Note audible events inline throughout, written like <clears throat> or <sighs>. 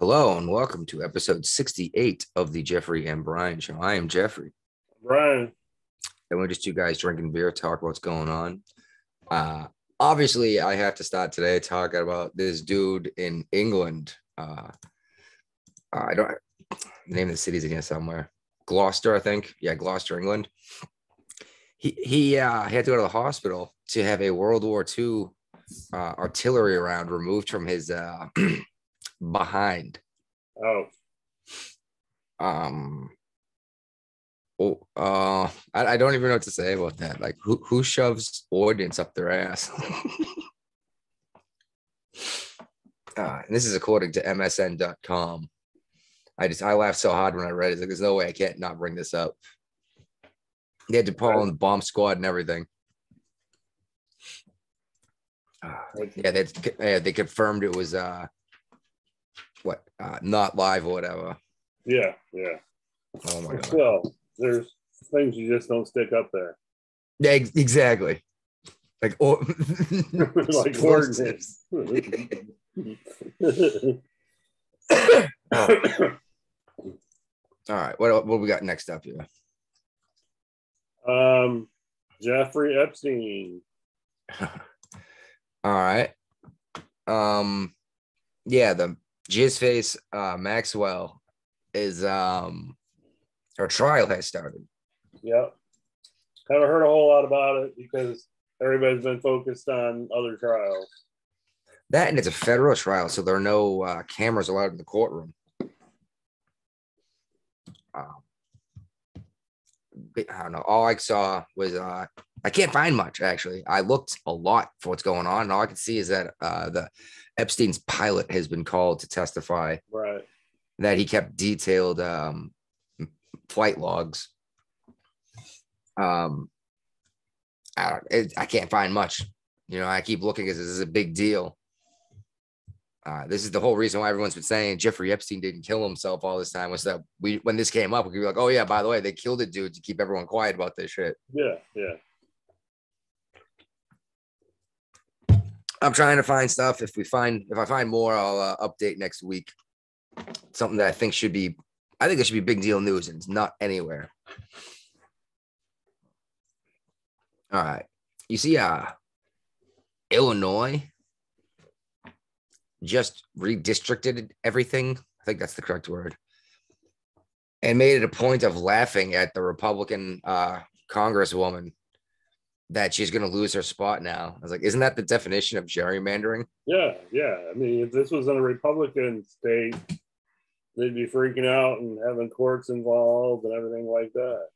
Hello and welcome to episode 68 of the Jeffrey and Brian Show. I am Jeffrey, Brian, and we're just two guys drinking beer, talk about what's going on. Uh, obviously, I have to start today talking about this dude in England. Uh, I don't the name of the city's in here somewhere. Gloucester, I think. Yeah, Gloucester, England. He he uh, he had to go to the hospital to have a World War II uh, artillery round removed from his uh, <clears throat> behind. oh, um oh uh I, I don't even know what to say about that. Like who who shoves ordnance up their ass? <laughs> Uh, and this is according to msn.com i just i laughed so hard when i read it. Like there's no way i can't not bring this up. They had to pull on the bomb squad and everything. Uh, yeah they yeah, they confirmed it was uh what uh not live or whatever yeah, yeah. oh my god Well, there's things you just don't stick up there. Yeah, exactly. Like or <laughs> like ordinance. <laughs> All right, what what we got next up here? um, Jeffrey Epstein. <laughs> All right. Um yeah, the jizz face uh Maxwell is um her trial has started. Yep. Haven't heard a whole lot about it because everybody's been focused on other trials. That and it's a federal trial, so there are no uh, cameras allowed in the courtroom. Um, I don't know. All I saw was uh, I can't find much actually. I looked a lot for what's going on, and all I can see is that uh, the Epstein's pilot has been called to testify Right. that he kept detailed um, flight logs. Um, I don't. It, I can't find much. You know, I keep looking because this is a big deal. Uh, this is the whole reason why everyone's been saying Jeffrey Epstein didn't kill himself all this time was that we when this came up, we could be like, oh yeah, by the way, they killed a dude to keep everyone quiet about this shit. Yeah, yeah. I'm trying to find stuff. If we find if I find more, I'll uh, update next week. Something that I think should be, I think it should be big deal news, and it's not anywhere. All right, you see, uh, Illinois just redistricted everything. I think that's the correct word, and made it a point of laughing at the Republican uh, Congresswoman that she's going to lose her spot now. I was like, isn't that the definition of gerrymandering? Yeah, yeah. I mean, if this was in a Republican state, they'd be freaking out and having courts involved and everything like that.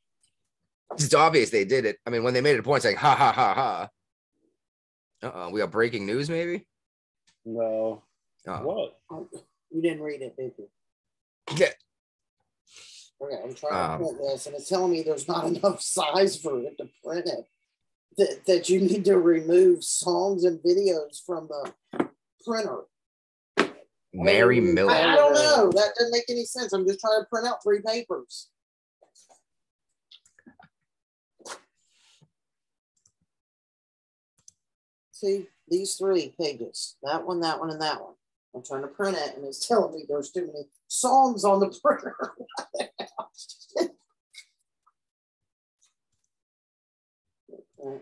It's obvious they did it. I mean, when they made it a point saying, ha ha ha ha. Uh oh, we got breaking news, maybe? No. Oh. What? You didn't read it, did you? Yeah. Okay, I'm trying Um, to print this, and it's telling me there's not <laughs> enough size for it to print it. That, that you need to remove songs and videos from the printer. Mary I, Miller. I don't know. That doesn't make any sense. I'm just trying to print out three papers. See, these three pages that one, that one, and that one. I'm trying to print it, and it's telling me there's too many songs on the <laughs> printer. What the hell? Okay.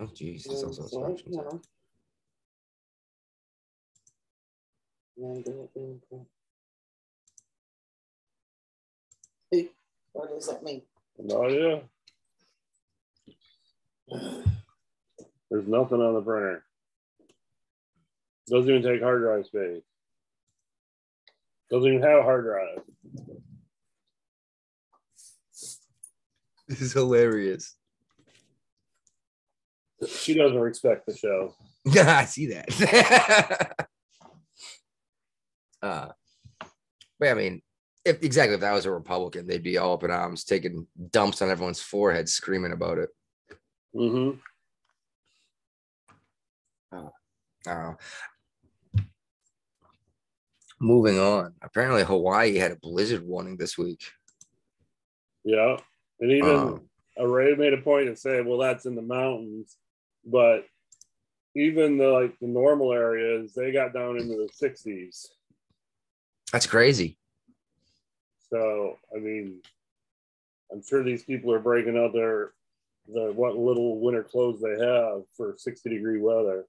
Oh, jeez. This also has options. Hey, what does that mean? No idea. There's nothing on the printer. Doesn't even take hard drive space. Doesn't even have a hard drive. This is hilarious. She doesn't respect the show. Yeah, <laughs> I see that. <laughs> uh, but I mean, if exactly if that was a Republican, they'd be all up in arms, taking dumps on everyone's forehead, screaming about it. Mm-hmm. I don't. Moving on. Apparently, Hawaii had a blizzard warning this week. Yeah. And even Um, Array made a point of saying, well, that's in the mountains. But even the like the normal areas, they got down into the 60s. That's crazy. So I mean, I'm sure these people are breaking out their the what little winter clothes they have for 60 degree weather.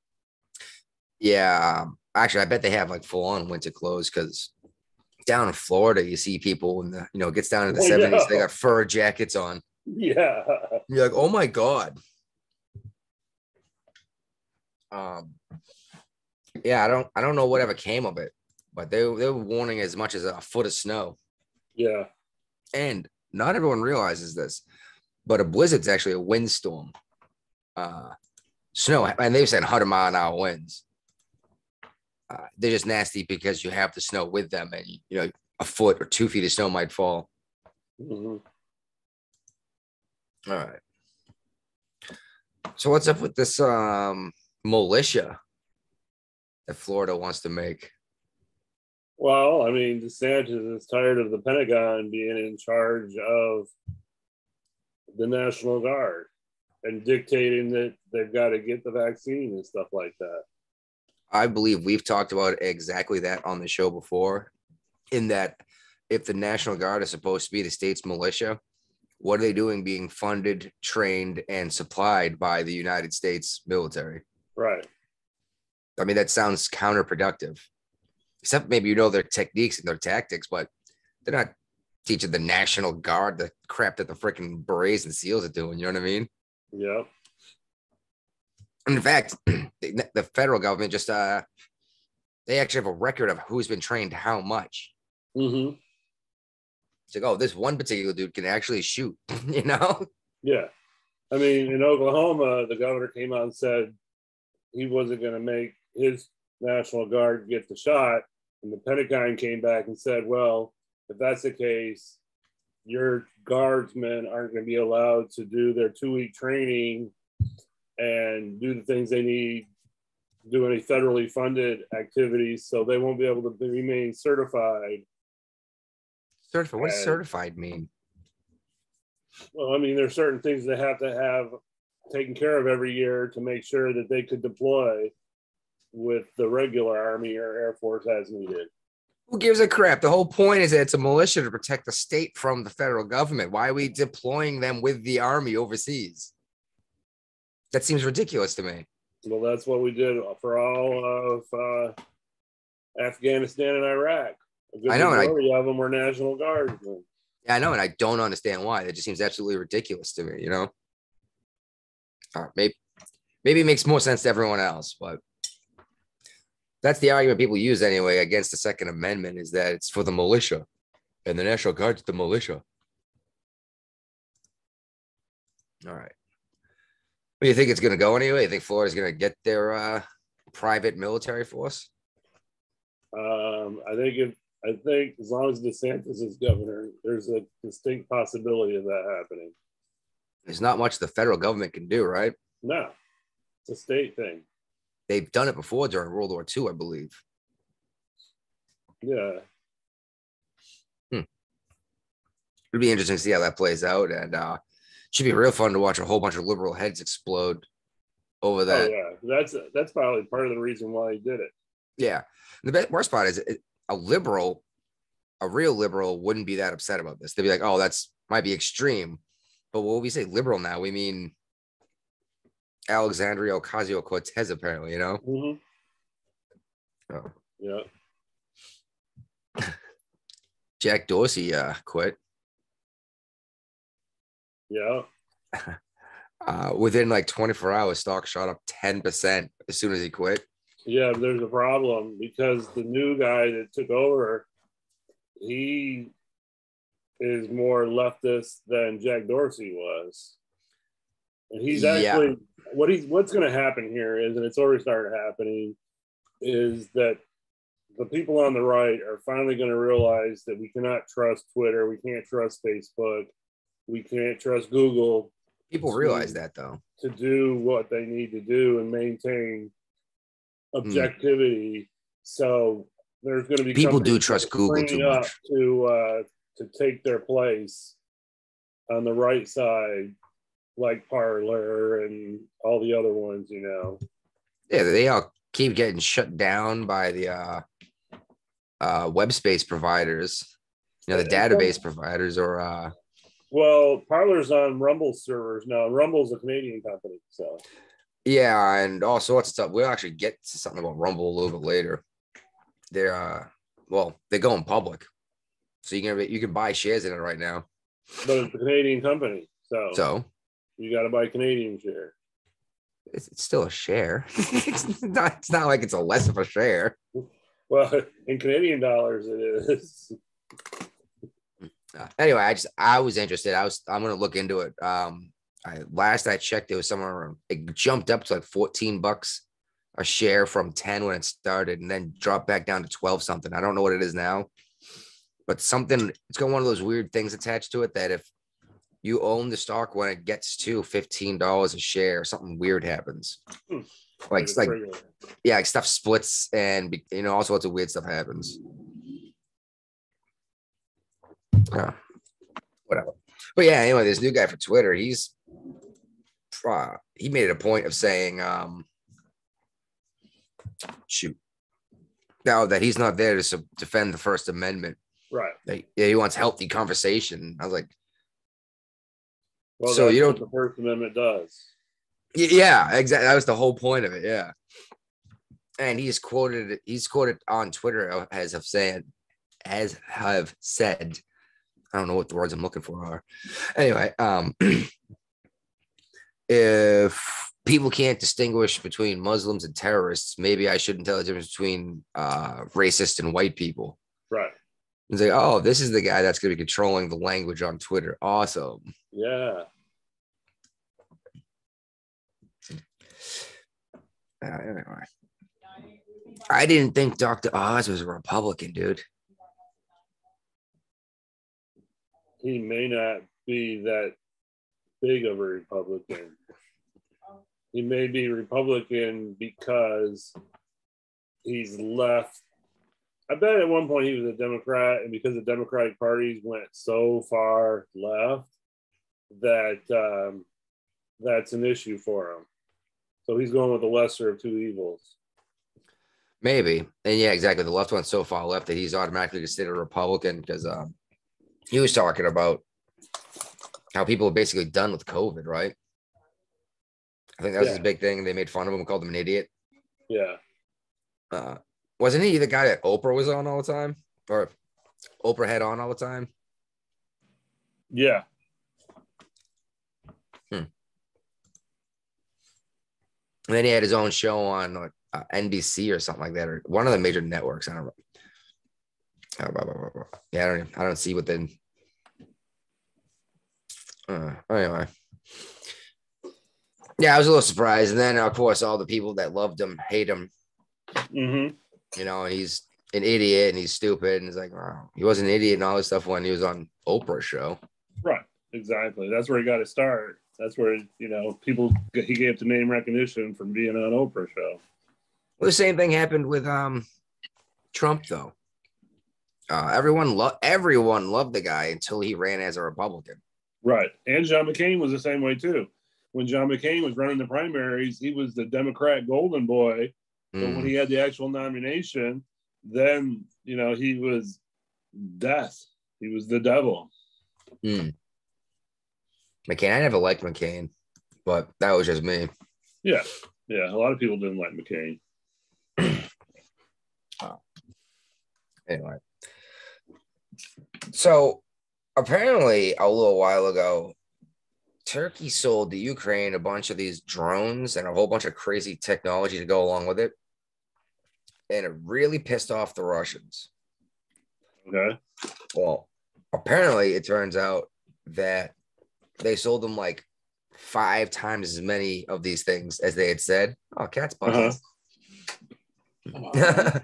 Yeah. um, Actually, I bet they have like full on winter clothes because down in Florida, you see people in the, you know, it gets down to the <laughs> 70s, they got fur jackets on. Yeah. You're like, oh my God. Um, yeah, I don't, I don't know whatever came of it, but they, they were warning as much as a foot of snow. Yeah. And not everyone realizes this, but a blizzard's actually a windstorm. Uh, snow, and they've said 100 mile an hour winds. Uh, they're just nasty because you have the snow with them, and you know a foot or two feet of snow might fall. Mhm. All right. So what's up with this um militia that Florida wants to make? Well, I mean, DeSantis is tired of the Pentagon being in charge of the National Guard and dictating that they've got to get the vaccine and stuff like that. I believe we've talked about exactly that on the show before, in that if the National Guard is supposed to be the state's militia, what are they doing being funded, trained, and supplied by the United States military? Right. I mean, that sounds counterproductive. Except maybe you know their techniques and their tactics, but they're not teaching the National Guard the crap that the freaking berets and seals are doing. You know what I mean? Yep. In fact, <clears throat> the, the federal government just uh they actually have a record of who's been trained how much. Mm-hmm. It's like, oh, this one particular dude can actually shoot, <laughs> you know? Yeah. I mean, in Oklahoma, the governor came out and said he wasn't going to make his National Guard get the shot. And the Pentagon came back and said, well, if that's the case, your guardsmen aren't going to be allowed to do their two week training and do the things they need, do any federally funded activities. So they won't be able to remain certified. Certified. What does certified mean? Well, I mean, there's certain things they have to have taken care of every year to make sure that they could deploy with the regular Army or Air Force as needed. Who gives a crap? The whole point is that it's a militia to protect the state from the federal government. Why are we deploying them with the army overseas? That seems ridiculous to me. Well, that's what we did for all of uh, Afghanistan and Iraq. I know, and I- of them were National Guardsmen. Yeah, I know, and I don't understand why. That just seems absolutely ridiculous to me, you know? All right, maybe maybe it makes more sense to everyone else, but that's the argument people use anyway against the Second Amendment is that it's for the militia and the National Guard's the militia. All right. Do you think it's gonna go anyway? You think Florida's gonna get their uh private military force? Um, I think if I think as long as DeSantis is governor, there's a distinct possibility of that happening. There's not much the federal government can do, right? No, it's a state thing. They've done it before during World War II, I believe. Yeah. it'll be interesting to see how that plays out and uh should be real fun to watch a whole bunch of liberal heads explode over Oh that yeah, that's that's probably part of the reason why he did it. yeah the best worst part is it, a liberal a real liberal wouldn't be that upset about this they'd be like oh that's might be extreme but when we say liberal now we mean alexandria ocasio-cortez apparently you know Mhm. Oh. Yeah, <laughs> jack dorsey uh quit yeah, <laughs> uh within like 24 hours stock shot up 10% as soon as he quit yeah. There's a problem because the new guy that took over, he is more leftist than Jack Dorsey was, and he's Yeah. actually what he's what's going to happen here is, and it's already started happening, is that the people on the right are finally going to realize that we cannot trust Twitter, we can't trust Facebook, we can't trust Google people realize that though to do what they need to do and maintain objectivity. So there's going to be People do trust Google too much. to uh, to take their place on the right side, like Parler and all the other ones. You know, Yeah, they all keep getting shut down by the uh uh, web space providers, you know, the database providers, or uh, Well, Parler's on Rumble servers now. Rumble's a Canadian company, so yeah, and all sorts of stuff. We'll actually get to something about Rumble a little bit later. They're uh, well, they're going public, so you can you can buy shares in it right now. but it's a Canadian company, so, So you got to buy Canadian share. it's, it's still a share. <laughs> it's not. It's not like it's a less of a share. Well, in Canadian dollars, it is. Uh, anyway, I just I was interested. I was I'm gonna look into it. Um, I last I checked, it was somewhere around, it jumped up to like 14 bucks a share from 10 when it started, and then dropped back down to 12 something. I don't know what it is now, but something it's got one of those weird things attached to it that if you own the stock when it gets to $15 a share, something weird happens. Hmm. Like it's like Regular. yeah, like stuff splits and you know all sorts of weird stuff happens. Uh, whatever. But yeah, anyway, this new guy for Twitter, he's uh, he made it a point of saying, um, shoot, now that he's not there to defend the First Amendment, right. that yeah, he wants healthy conversation. I was like, Well, So you what don't- the First Amendment does. Yeah, exactly. That was the whole point of it. Yeah. And he's quoted, he's quoted on Twitter as have said, as have said, I don't know what the words I'm looking for are. Anyway, um, <clears throat> if people can't distinguish between Muslims and terrorists, maybe I shouldn't tell the difference between uh, racist and white people. Right. It's like, oh, this is the guy that's going to be controlling the language on Twitter. Awesome. Yeah. Uh, anyway, I didn't think Dr. Oz was a Republican, dude. He may not be that big of a Republican. He may be Republican because he's left. I bet at one point he was a Democrat, and because the Democratic parties went so far left, that um, that's an issue for him. So he's going with the lesser of two evils. Maybe. And yeah, exactly. The left went so far left that he's automatically considered a Republican because um, he was talking about how people are basically done with COVID, right? I think that was his big thing. They made fun of him, and called him an idiot. Yeah. Uh, wasn't he the guy that Oprah was on all the time? Or Oprah had on all the time? Yeah. And then he had his own show on like, uh, NBC or something like that, or one of the major networks. I don't know. Uh, blah, blah, blah, blah. Yeah, I don't. I don't see what then. Uh, anyway. Yeah, I was a little surprised, and then of course all the people that loved him hate him. hmm You know, and he's an idiot and he's stupid, and it's like, wow, he was an idiot and all this stuff when he was on Oprah show. Right. Exactly. That's where he got to start. That's where you know people he gave the name recognition from being on Oprah show. Well, the same thing happened with um Trump though. Uh, everyone loved everyone loved the guy until he ran as a Republican. Right. And John McCain was the same way too. When John McCain was running the primaries, he was the Democrat golden boy. But when Mm. he had the actual nomination, then you know he was death. He was the devil. Mm. McCain, I never liked McCain, but that was just me. Yeah. Yeah. A lot of people didn't like McCain. <clears throat> Anyway, so apparently a little while ago, Turkey sold to Ukraine a bunch of these drones and a whole bunch of crazy technology to go along with it, and it really pissed off the Russians. Okay. Well, apparently it turns out that they sold them like five times as many of these things as they had said. Oh, cat's butt. <laughs>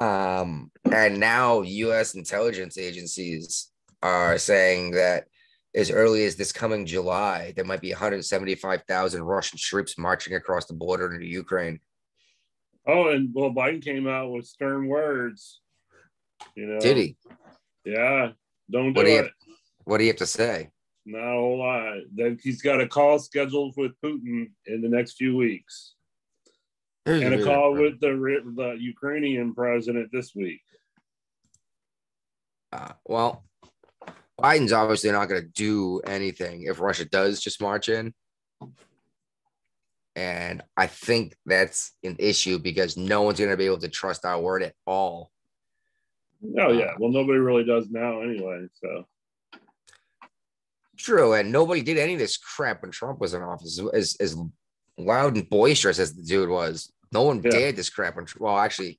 um, and now U.S. intelligence agencies are saying that as early as this coming July, there might be 175,000 Russian troops marching across the border into Ukraine. Oh, and well, Biden came out with stern words. You know, Did he? Yeah, don't do What do you- it. What do you have to say? Not a whole lot. Then he's got a call scheduled with Putin in the next few weeks, and a call with the the Ukrainian president this week. Uh, well, Biden's obviously not going to do anything if Russia does just march in. And I think that's an issue because no one's going to be able to trust our word at all. Oh yeah, um, well nobody really does now anyway. So True, and nobody did any of this crap when Trump was in office. As as loud and boisterous as the dude was, no one Yeah. dared this crap. When well, actually,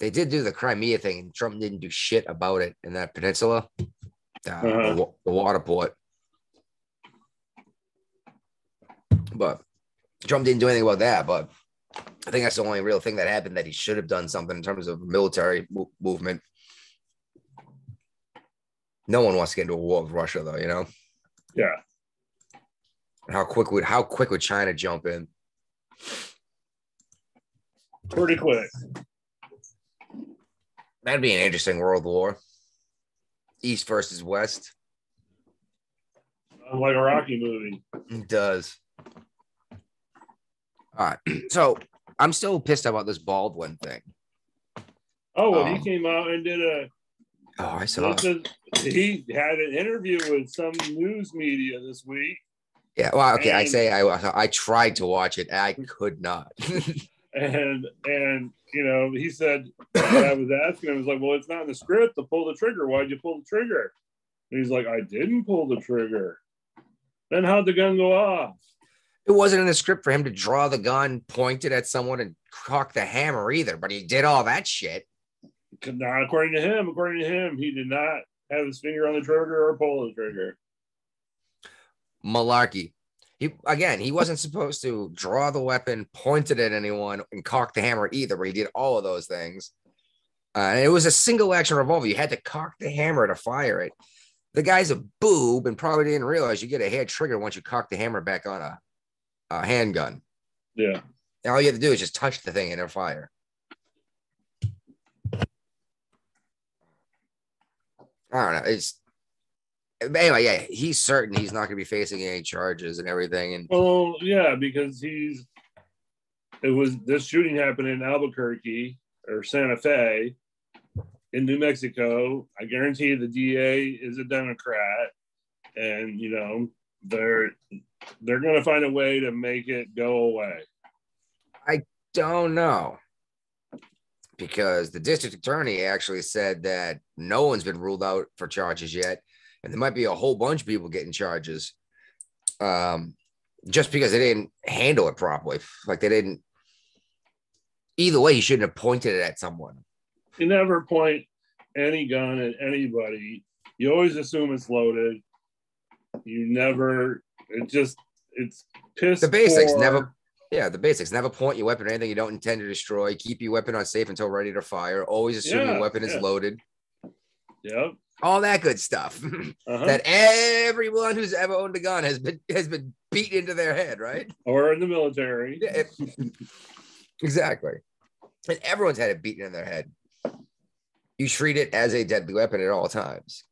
they did do the Crimea thing, and Trump didn't do shit about it in that peninsula, uh, Uh-huh. the, the water port. But Trump didn't do anything about that. But I think that's the only real thing that happened that he should have done something in terms of military mo- movement. No one wants to get into a war with Russia, though. You know. yeah, How quick would how quick would China jump in? pretty quick. That'd be an interesting world war. East versus West. Sounds like a Rocky movie. It does. All right. <clears throat> So I'm still pissed about this Baldwin thing. Oh, well, Um, he came out and did a. Oh, I saw. is- he had an interview with some news media this week, Yeah. Well, okay. I say I I tried to watch it. I could not. <laughs> and and you know he said I was asking him, I was like, well, it's not in the script to pull the trigger. Why'd you pull the trigger? And he's like, I didn't pull the trigger. Then how'd the gun go off? it wasn't in the script for him to draw the gun, point it at someone, and cock the hammer either. But he did all that shit. Not according to him. According to him, he did not have his finger on the trigger or pull the trigger. malarkey. He again, he wasn't supposed to draw the weapon, point it at anyone, and cock the hammer either, but he did all of those things. Uh, and it was a single action revolver. You had to cock the hammer to fire it. The guy's a boob and probably didn't realize you get a hair trigger once you cock the hammer back on a, a handgun. Yeah. And all you have to do is just touch the thing and it'll fire. I don't know. It's anyway, yeah, he's certain he's not going to be facing any charges and everything. And Well, yeah, because he's it was this shooting happened in Albuquerque or Santa Fe in New Mexico. I guarantee the DA is a Democrat, and you know they're they're going to find a way to make it go away. I don't know because the district attorney actually said that no one's been ruled out for charges yet, and there might be a whole bunch of people getting charges, um, just because they didn't handle it properly. Like they didn't. Either way, you shouldn't have pointed it at someone. You never point any gun at anybody. You always assume it's loaded. You never. It just it's piss. The basics, poor. never- Yeah, the basics. Never point your weapon at anything you don't intend to destroy. Keep your weapon on safe until ready to fire. Always assume Yeah, your weapon is loaded. Yep. All that good stuff. <laughs> Uh-huh. that everyone who's ever owned a gun has been has been beat into their head, right? or in the military. Yeah, it- <laughs> exactly. And everyone's had it beaten in their head. You treat it as a deadly weapon at all times.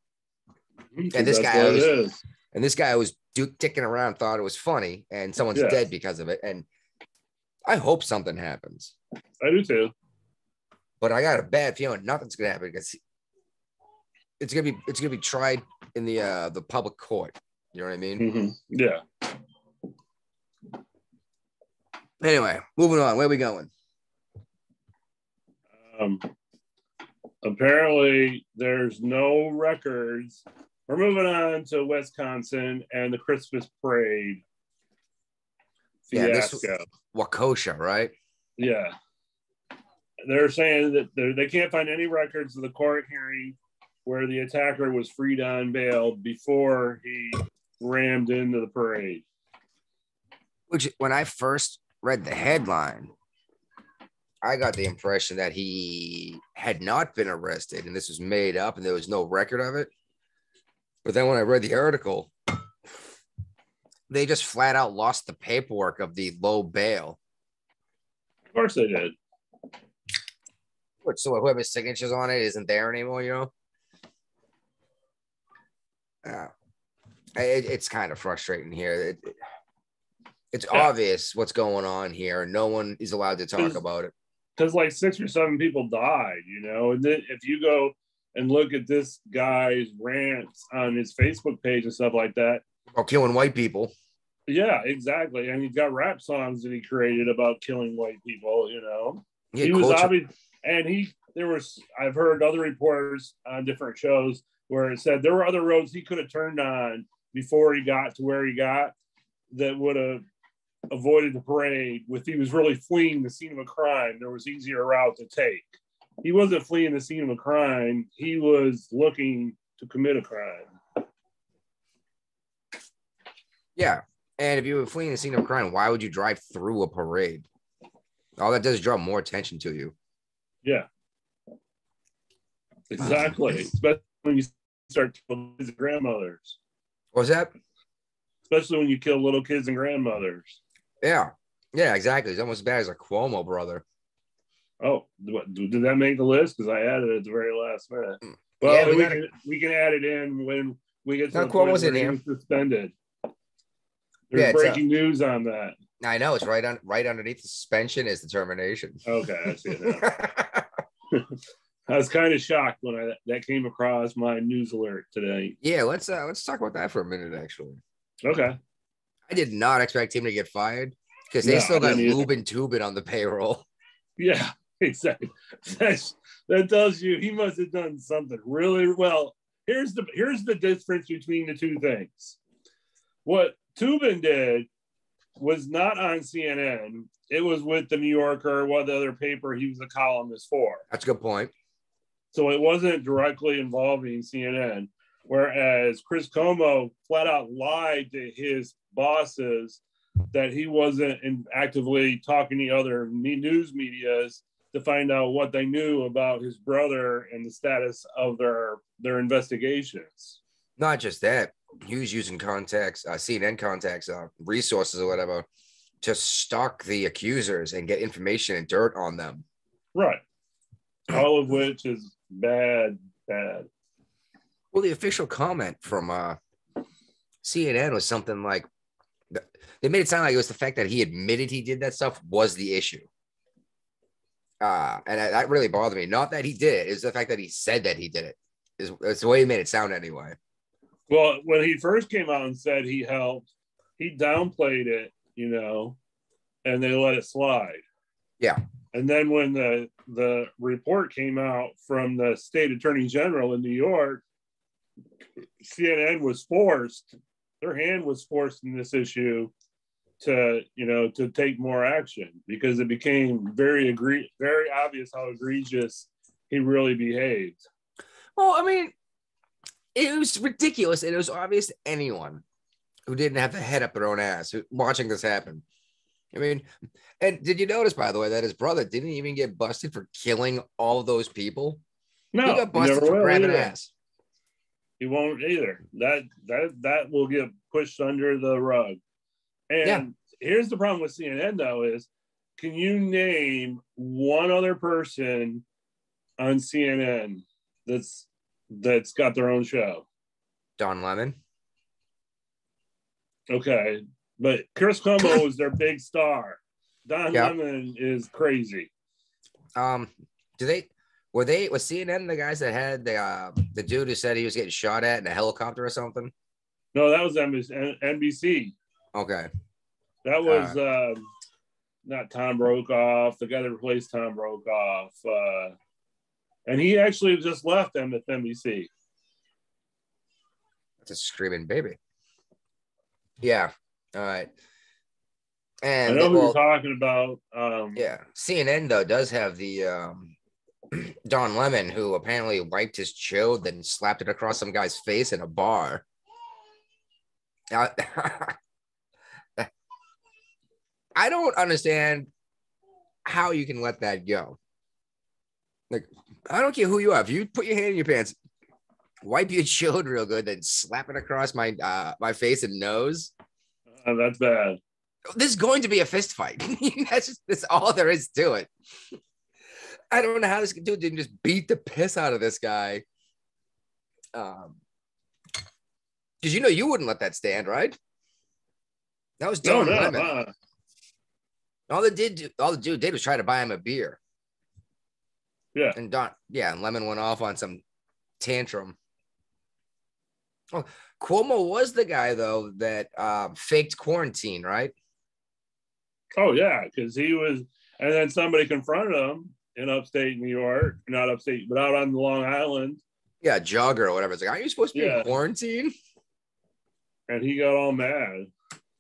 And this guy was-. And this guy was duke ticking around, thought it was funny, and someone's Yeah. dead because of it. And I hope something happens, I do too. but I got a bad feeling nothing's gonna happen because it's gonna be it's gonna be tried in the uh the public court. You know what I mean? Mhm. Yeah. Anyway, moving on. Where we going? Um, apparently, there's no records. We're moving on to Wisconsin and the Christmas parade Yeah, this- fiasco. Waukesha, right? Yeah. They're saying that they're, they can't find any records of the court hearing where the attacker was freed on bail before he rammed into the parade. Which, when I first read the headline, I got the impression that he had not been arrested and this was made up and there was no record of it. But then when I read the article, they just flat out lost the paperwork of the low bail. Of course they did. Which so whoever's signatures on it isn't there anymore, you know? Uh, it, it's kind of frustrating here. It- it- it's Yeah. obvious what's going on here. No one is allowed to talk about it. because like six or seven people died, you know. And then if you go and look at this guy's rants on his Facebook page and stuff like that. About killing white people. Yeah, exactly. And he's got rap songs that he created about killing white people, you know. Yeah, he was obvious and he there was I've heard other reporters on different shows where it said there were other roads he could have turned on before he got to where he got that would have avoided the parade if he was really fleeing the scene of a crime there was easier route to take he wasn't fleeing the scene of a crime he was looking to commit a crime Yeah. And if you were fleeing the scene of a crime, why would you drive through a parade? All that does is draw more attention to you. yeah exactly especially when you start killing kids and grandmothers What's was that? especially when you kill little kids and grandmothers Yeah. Yeah, exactly. It's almost as bad as a Cuomo brother. Oh, did that make the list? Because I added it at the very last minute. Well, Mm. Yeah, we we, gotta- can, we can add it in when we get to No, the point Cuomo's where in he here. was suspended. There's Yeah, it's, uh, breaking news on that. I know it's right on right underneath the suspension is the termination. Okay, I see it now. <laughs> I was kind of shocked when I that came across my news alert today. yeah, let's uh let's talk about that for a minute actually. Okay, I did not expect him to get fired because they No, still got. Lubin Toobin on the payroll. <laughs> yeah, <laughs> exactly. That's, that tells you he must have done something really well. Here's the here's the difference between the two things. What Toobin did was not on CNN. It was with the New Yorker, what the other paper he was a columnist for. That's a good point. So it wasn't directly involving CNN. Whereas Chris Cuomo flat out lied to his bosses that he wasn't in actively talking to other news medias to find out what they knew about his brother and the status of their their investigations. Not just that, he was using contacts, uh, CNN contacts, uh, resources or whatever, to stalk the accusers and get information and dirt on them. Right. All of which is bad, bad. Well, the official comment from uh, CNN was something like they made it sound like it was the fact that he admitted he did that stuff was the issue. Uh, and that- really bothered me. Not that he did it, it's the fact that he said that he did it. Is it's the way he made it sound anyway. Well, when he first came out and said he helped, he downplayed it, you know, and they let it slide. Yeah. And then when the the report came out from the state attorney general in New York, CNN was forced, their hand was forced in this issue to, you know, to take more action because it became very agree very obvious how egregious he really behaved. Well, I mean, it was ridiculous, and it was obvious to anyone who didn't have the head up their own ass who, watching this happen. I mean, and did you notice, by the way, that his brother didn't even get busted for killing all those people? No, he got busted for grabbing ass. He won't either. That that that will get pushed under the rug. And Yeah. here's the problem with CNN though is can you name one other person on CNN that's that's got their own show? Don Lemon. Okay. But Chris Cuomo <laughs> is their big star. Don Yeah. Lemon is crazy. Um, do they were they was CNN the guys that had the uh, the dude who said he was getting shot at in a helicopter or something? No, that was NBC. Okay. That was um, not Tom Brokaw, the guy that replaced Tom Brokaw. Uh, and he actually just left them at NBC. That's a screaming baby. Yeah. All right. And I know you're talking about. Um, yeah, CNN though does have the um, <clears throat> Don Lemon who apparently wiped his child then slapped it across some guy's face in a bar. Uh, <laughs> I don't understand how you can let that go. Like, I don't care who you are. If you put your hand in your pants, wipe your <laughs> shield real good, then slap it across my uh, my face and nose. Uh, that's bad. There's going to be a fist fight. <laughs> that's just that's all there is to it. I don't know how this dude didn't just beat the piss out of this guy. Um, because you know you wouldn't let that stand, right? That was No, Don no, Lemon. uh, All the did all the dude did was try to buy him a beer. Yeah. And Don, yeah, and Lemon went off on some tantrum. Oh, Cuomo was the guy though that uh, faked quarantine, right? Oh yeah, because he was, and then somebody confronted him in upstate New York, not upstate, but out on Long Island, Yeah, jogger or whatever. It's like, aren't you supposed to be Yeah. in quarantine? and he got all mad.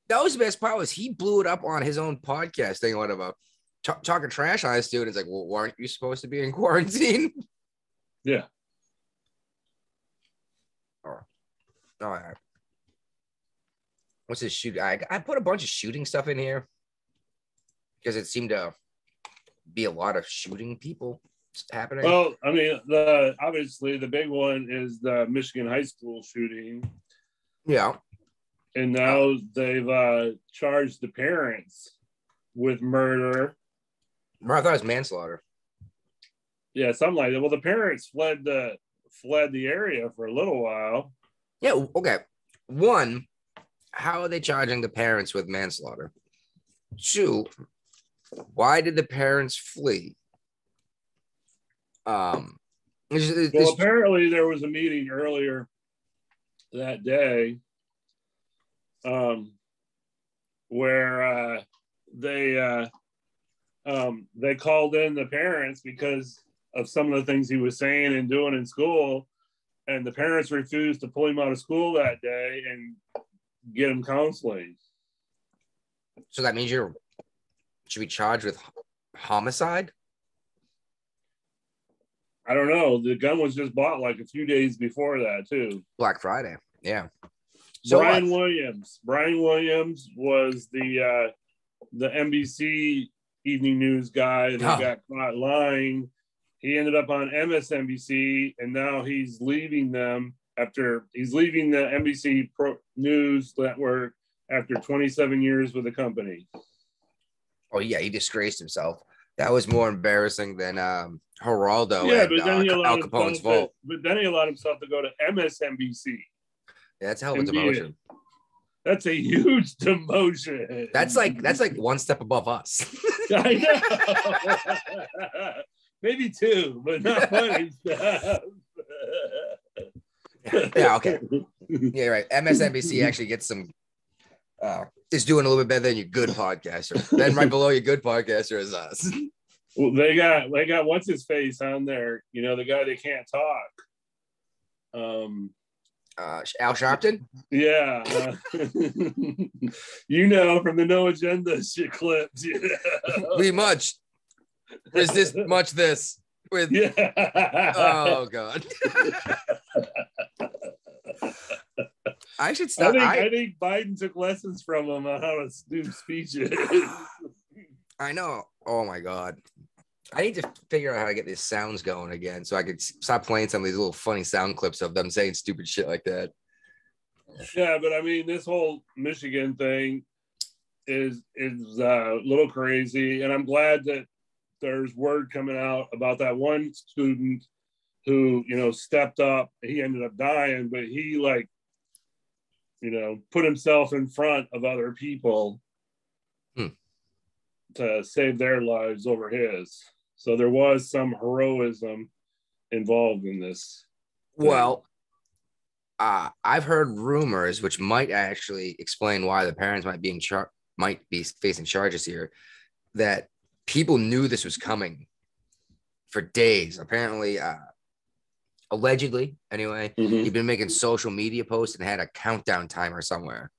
That was the best part was he blew it up on his own podcast thing, whatever, t- talking trash on his It's Like, well, weren't you supposed to be in quarantine? Yeah. All right. What's this shoot? I, I put a bunch of shooting stuff in here because it seemed to be a lot of shooting people happening. Well, I mean, the obviously the big one is the Michigan high school shooting, yeah. and now they've uh, charged the parents with murder. I thought it was manslaughter. Yeah, something like that. Well, the parents fled the fled the area for a little while. Yeah. Okay. One, how are they charging the parents with manslaughter? Two, why did the parents flee? Um, Well, apparently there was a meeting earlier that day, um, where uh, they uh, um, they called in the parents because of some of the things he was saying and doing in school, and the parents refused to pull him out of school that day and get him counseling. so that means you're should be charged with homicide. I don't know. The gun was just bought like a few days before that too. Black Friday. Yeah. So Brian? Williams. Brian Williams was the uh, the NBC evening news guy that Oh. got caught lying. He ended up on MSNBC, and now he's leaving them after he's leaving the NBC Pro News Network after 27 years with the company. Oh yeah, he disgraced himself. That was more embarrassing than um Geraldo yeah, and but then he uh, allowed Al Capone's. To, but then he allowed himself to go to MSNBC. Yeah, that's a hell of a demotion. That's a huge demotion. That's like that's like one step above us. <laughs> I know. <laughs> <laughs> Maybe two, but not <laughs> funny stuff. yeah, okay. Yeah, right. MSNBC <laughs> actually gets some uh is doing a little bit better than your good podcaster. then right below your good podcaster is us. Well, they got they got what's his face on there. You know, the guy that can't talk. Um, Uh Al Sharpton? yeah. uh, <laughs> you know from the no agenda shit clips. You know? Pretty much. There's this much this with Yeah. oh god. <laughs> I should I stop. think I, I think Biden took lessons from him on how to do speeches. <sighs> I know. Oh my god. I need to figure out how to get these sounds going again so I could stop playing some of these little funny sound clips of them saying stupid shit like that. Yeah, but I mean, this whole Michigan thing is is uh, a little crazy, and I'm glad that there's word coming out about that one student who you know stepped up. He ended up dying, but he like you know put himself in front of other people Hmm. to save their lives over his. So there was some heroism involved in this. Well, uh, I've heard rumors, which might actually explain why the parents might being char- might be facing charges here, that people knew this was coming for days. Apparently, uh, allegedly, anyway, he'd been making social media posts and had a countdown timer somewhere.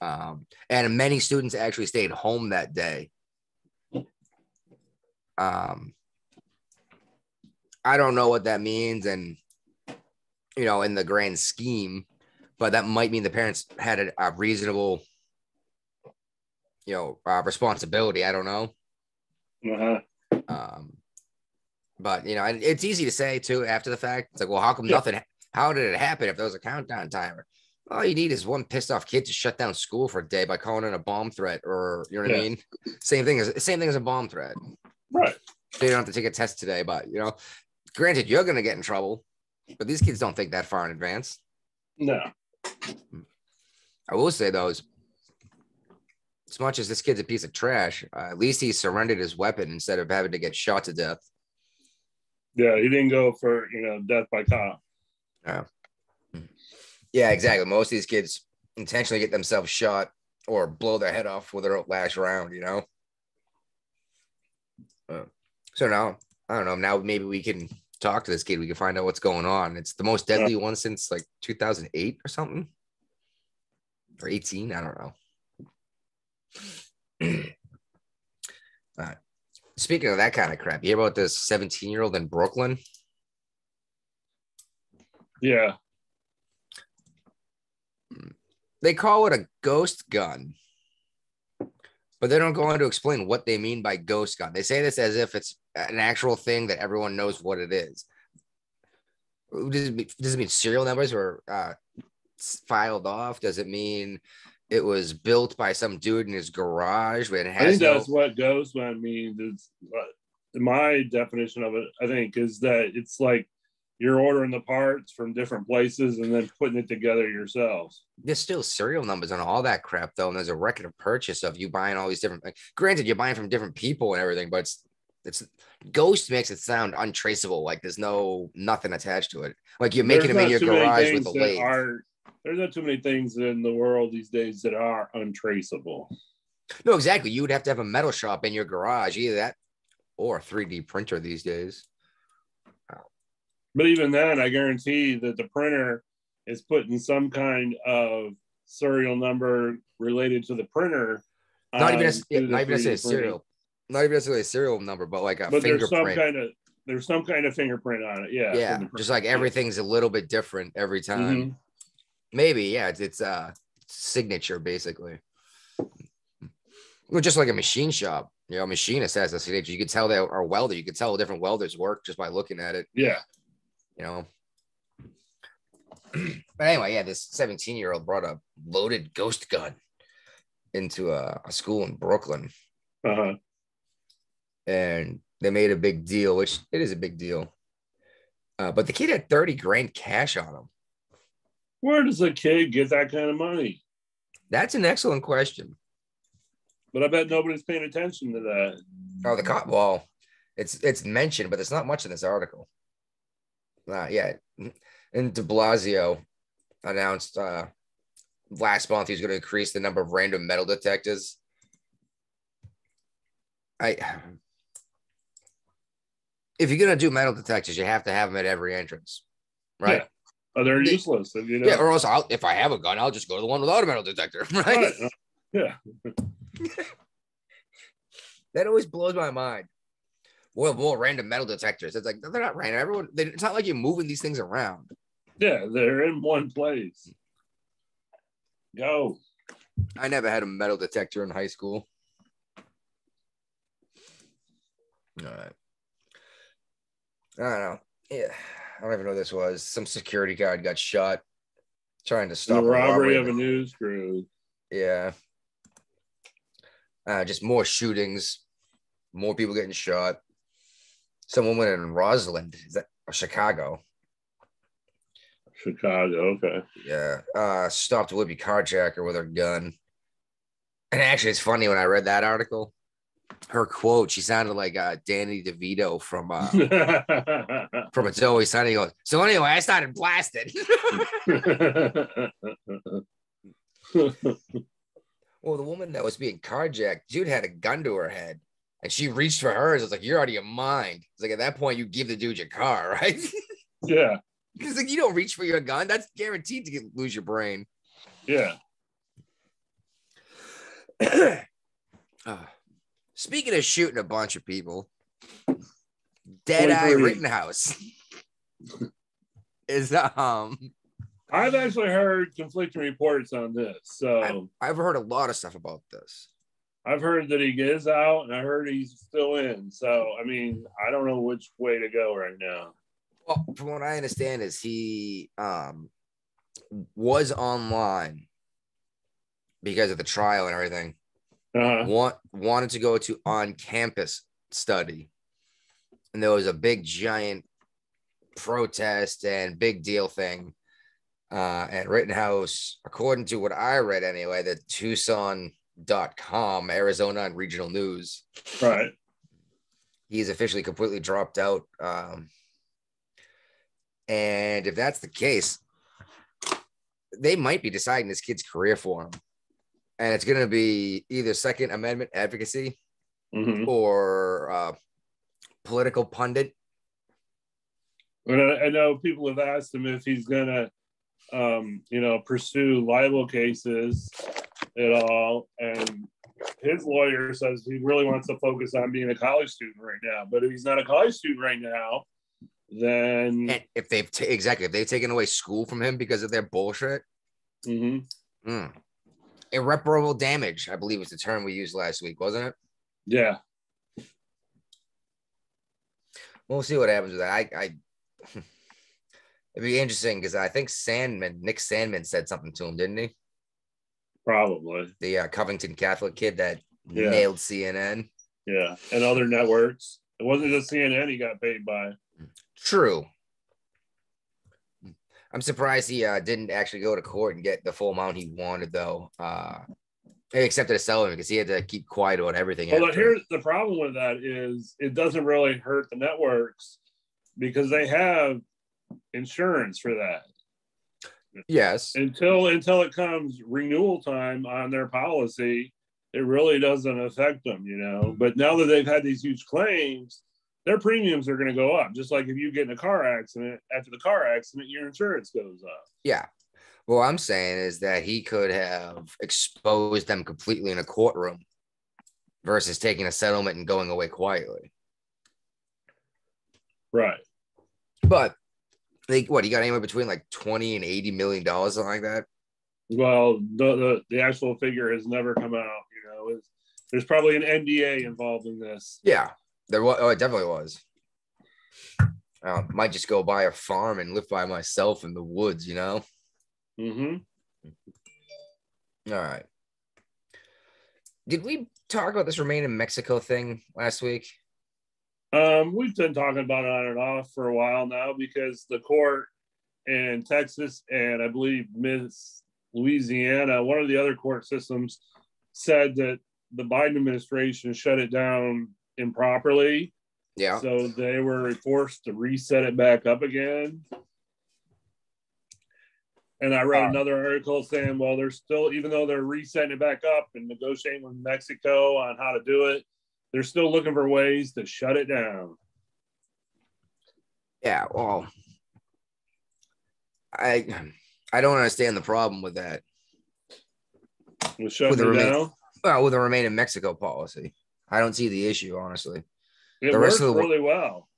Um, and many students actually stayed home that day. Um, I don't know what that means, and you know, in the grand scheme, but that might mean the parents had a, a reasonable, you know, uh, responsibility. I don't know. Uh-huh. Um, but you know, and it's easy to say too after the fact. It's like, well, how come Yeah. nothing? How did it happen if there was a countdown timer? All you need is one pissed off kid to shut down school for a day by calling in a bomb threat, or you know what I mean. Same thing as same thing as a bomb threat. Right. They don't have to take a test today, but you know, granted, you're gonna get in trouble. But these kids don't think that far in advance. No. I will say though, as, as much as this kid's a piece of trash, uh, at least he surrendered his weapon instead of having to get shot to death. Yeah, he didn't go for you know death by cop. Yeah, Yeah, exactly. Most of these kids intentionally get themselves shot or blow their head off with their last round, you know? Uh, so now, I don't know. Now maybe we can talk to this kid. We can find out what's going on. It's the most deadly one since like 2008 or something, or 18. I don't know. <clears throat> uh, speaking of that kind of crap, you hear about this 17 year old in Brooklyn? Yeah, they call it a ghost gun, but they don't go on to explain what they mean by ghost gun. They say this as if it's an actual thing that everyone knows what it is. Does it mean, does it mean serial numbers or uh, filed off? Does it mean it was built by some dude in his garage when it I has think no? that's what ghost gun means. Is my definition of it. I think is that it's like you're ordering the parts from different places and then putting it together yourselves. There's still serial numbers on all that crap though, and there's a record of purchase of you buying all these different. Like, granted, you're buying from different people and everything, but it's it's ghost makes it sound untraceable. Like there's no nothing attached to it. Like you're making There's them in your garage with a lathe. are- there's not too many things in the world these days that are untraceable. No, exactly. You would have to have a metal shop in your garage, either that or a 3D printer these days. But even then, I guarantee that the printer is putting some kind of serial number related to the printer. Not even, a, not even necessarily a serial, not even necessarily a serial number, but like a But there's some fingerprint. kind of there's some kind of fingerprint on it. Yeah. yeah, just like everything's a little bit different every time. Mhm. Maybe, yeah, it's it's uh signature basically. Well, just like a machine shop, you know, a machinist has a signature. You could tell they are welder. You could tell different welders work just by looking at it. Yeah. you know. <clears throat> but anyway, yeah, this 17 year old brought a loaded ghost gun into a, a school in Brooklyn Uh-huh. and they made a big deal, which it is a big deal. Uh, but the kid had 30 grand cash on him. Where does a kid get that kind of money? That's an excellent question. But I bet nobody's paying attention to that. Oh, the cop. Well, it's it's mentioned, but there's not much in this article. Uh, yeah, and De Blasio announced uh, last month he was going to increase the number of random metal detectors. I, if you're going to do metal detectors, you have to have them at every entrance, right? Oh, they're They- useless. You know. Yeah, or else I'll, if I have a gun, I'll just go to the one without a metal detector, <laughs> right? Right. Uh, Yeah. <laughs> That always blows my mind. Well, more random metal detectors. It's like they're not random. Everyone, they, it's not like you're moving these things around. Yeah, they're in one place. Go. I never had a metal detector in high school. All right. I don't know. Yeah, I don't even know this was. Some security guard got shot trying to stop a robbery robbery. of a news crew. Yeah. Uh, just more shootings, more people getting shot. Some woman in Roseland, is that Chicago? Chicago. Okay. Yeah. Uh, stopped a would-be carjacker with her gun. And actually, it's funny when I read that article. Her quote, she sounded like uh, Danny DeVito from uh, <laughs> from It's Always Sunny. Goes, so anyway, I started blasting. <laughs> well, the woman that was being carjacked, dude had a gun to her head, and she reached for hers. It's like you're out of your mind. It's like at that point, you give the dude your car, <laughs> right? yeah. It's like you don't reach for your gun. That's guaranteed to get, lose your brain. Yeah. <clears throat> Uh, speaking of shooting a bunch of people, Dead Eye 23. Rittenhouse is um. I've actually heard conflicting reports on this. So I've heard a lot of stuff about this. I've heard that he is out and I heard he's still in. So, I mean, I don't know which way to go right now. Well, from what I understand, is he um was online because of the trial and everything. Uh-huh. Want wanted to go to on campus study, and there was a big giant protest and big deal thing. Uh, and Rittenhouse, according to what I read anyway, the Tucson.com, Arizona and regional news, Right. he's officially completely dropped out. Um, and if that's the case, they might be deciding this kid's career for him. And it's going to be either Second Amendment advocacy Mhm. or uh, political pundit. And I, I know people have asked him if he's gonna, um, you know, pursue libel cases at all, and his lawyer says he really wants to focus on being a college student right now. But if he's not a college student right now, then And if they've ta- exactly if they've taken away school from him because of their bullshit, Mhm. mm. Irreparable damage, I believe was the term we used last week, wasn't it? yeah, We'll see what happens with that. I, I <laughs> it'd be interesting because I think Sandmann, Nick Sandmann, said something to him, didn't he? probably, The uh, Covington Catholic kid that Yeah. nailed CNN. yeah, and other networks. It wasn't just CNN he got paid by. True. I'm surprised he uh, didn't actually go to court and get the full amount he wanted, though. Uh, he accepted a settlement because he had to keep quiet about everything. Well, after. here's the problem with that is it doesn't really hurt the networks because they have insurance for that. yes, until until it comes renewal time on their policy it really doesn't affect them you know but now that they've had these huge claims their premiums are going to go up just like if you get in a car accident after the car accident your insurance goes up yeah. What I'm saying is that he could have exposed them completely in a courtroom versus taking a settlement and going away quietly. right But like, what he got anywhere between like 20 and 80 million dollars, something like that. well the, the the actual figure has never come out you know it's, there's probably an nda involved in this Yeah, there was. Oh, it definitely was. Uh, might just go buy a farm and live by myself in the woods, you know. hmm All right. Did we talk about this remain in Mexico thing last week? Um, we've been talking about it on and off for a while now because the court in Texas and I believe Miss Louisiana, one of the other court systems, said that the Biden administration shut it down improperly. Yeah. So they were forced to reset it back up again. And I read Wow. another article saying, well, they're still, even though they're resetting it back up and negotiating with Mexico on how to do it, they're still looking for ways to shut it down. Yeah. Well, I I don't understand the problem with that. With shutting the it remain- down. Well, with the remain in Mexico policy, I don't see the issue honestly. It the works rest of the really well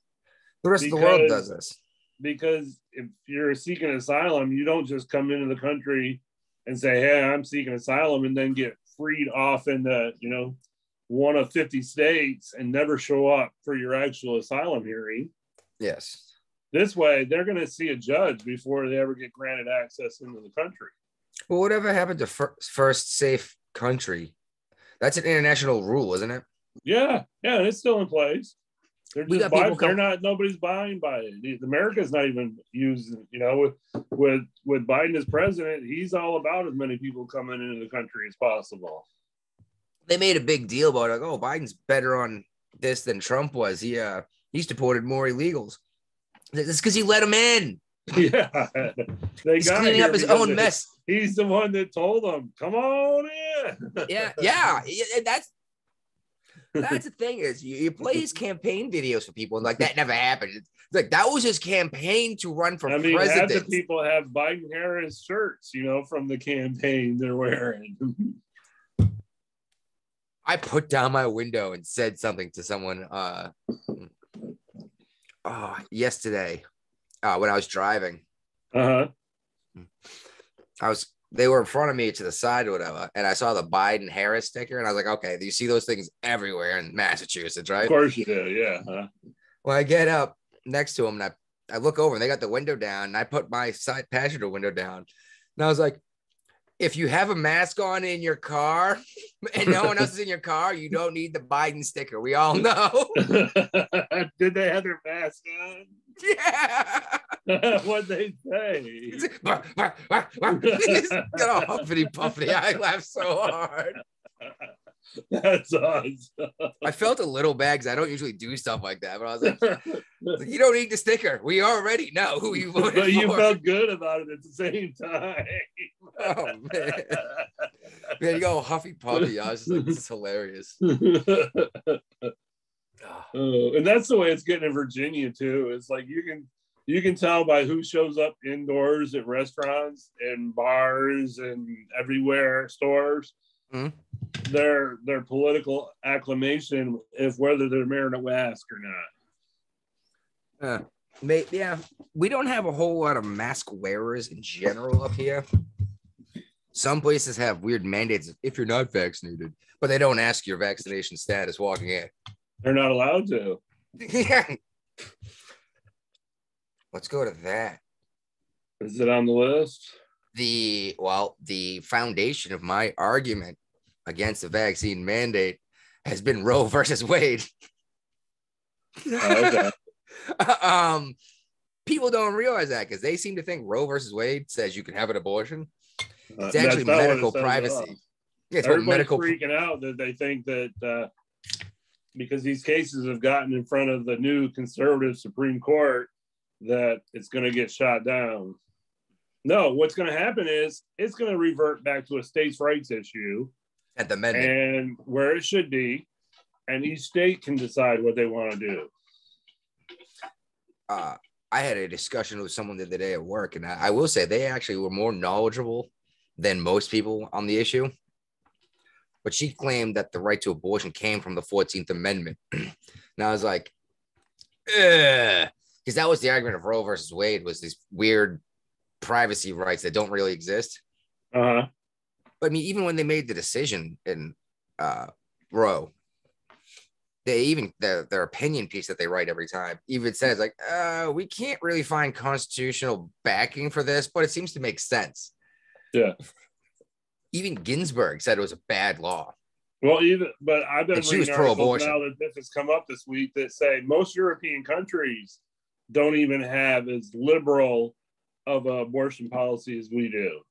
The rest of the world does this. because if you're seeking asylum, you don't just come into the country and say, "Hey, I'm seeking asylum," and then get freed off into you know one of 50 states and never show up for your actual asylum hearing. Yes. This way, they're going to see a judge before they ever get granted access into the country. Well, whatever happened to fir- first safe country? That's an international rule, isn't it? Yeah, yeah, and it's still in place. They're just got buy, they're not nobody's buying by it. America's not even using, you know, with with with Biden as president, he's all about as many people coming into the country as possible. They made a big deal about like, oh, Biden's better on this than Trump was. He uh he's deported more illegals. It's because he let him in. <laughs> Yeah. They He's got cleaning up his own mess. He's the one that told them, come on in. Yeah. yeah, That's that's the thing is you, you play his campaign videos for people and like that never happened. It's like that was his campaign to run for I mean, half president. the people have Biden Harris shirts, you know, from the campaign they're wearing. <laughs> I put down my window and said something to someone uh oh, yesterday uh, when I was driving. Uh-huh. I was they were in front of me to the side or whatever, and I saw the Biden Harris sticker, and I was like, okay, you see those things everywhere in Massachusetts, right? Of course you do, yeah. huh? Well, I get up next to him and I, I look over and they got the window down, and I put my side passenger window down, and I was like, if you have a mask on in your car <laughs> and no one else is in your car, you don't need the Biden sticker. We all know. <laughs> Did they have their mask on? Yeah. <laughs> What'd they say? <laughs> He's got all huffity puffy. I laughed so hard. That's awesome. I felt a little bad because I don't usually do stuff like that, but I was like, you don't need the sticker. We already know who you voted but you for. felt good about it at the same time. Oh man, man, you go huffy puffy. I was just like, this is hilarious. <laughs> Oh, and that's the way it's getting in Virginia too. It's like you can you can tell by who shows up indoors at restaurants and bars and everywhere stores. Mhm. Their their political acclamation if whether they're wearing a mask or not. Uh, may, yeah, we don't have a whole lot of mask wearers in general up here. Some places have weird mandates if you're not vaccinated, but they don't ask your vaccination status walking in. They're not allowed to. yeah. Let's go to that. Is it on the list? The well, the foundation of my argument against the vaccine mandate has been Roe <laughs> versus Wade. Oh, okay. <laughs> um, people don't realize that because they seem to think Roe versus Wade says you can have an abortion. Uh, It's actually not it medical says at all. privacy. Yeah, it's Everybody's medical. freaking out that they think that uh, because these cases have gotten in front of the new conservative Supreme Court that it's going to get shot down. No, what's going to happen is it's going to revert back to a states' rights issue at the amendment. and where it should be, and each state can decide what they want to do. uh, I had a discussion with someone the other day at work, and I, I will say they actually were more knowledgeable than most people on the issue. But she claimed that the right to abortion came from the 14th Amendment. <clears throat> and I was like, because that was the argument of Roe versus Wade was these weird privacy rights that don't really exist. Uh huh. But I mean, even when they made the decision in uh, Roe, they even their their opinion piece that they write every time even says like, uh, we can't really find constitutional backing for this, but it seems to make sense. Yeah. Even Ginsburg said it was a bad law. Well, even but I've been And she was reading articles pro-abortion. now that this has come up this week that say most European countries don't even have as liberal of abortion policy as we do,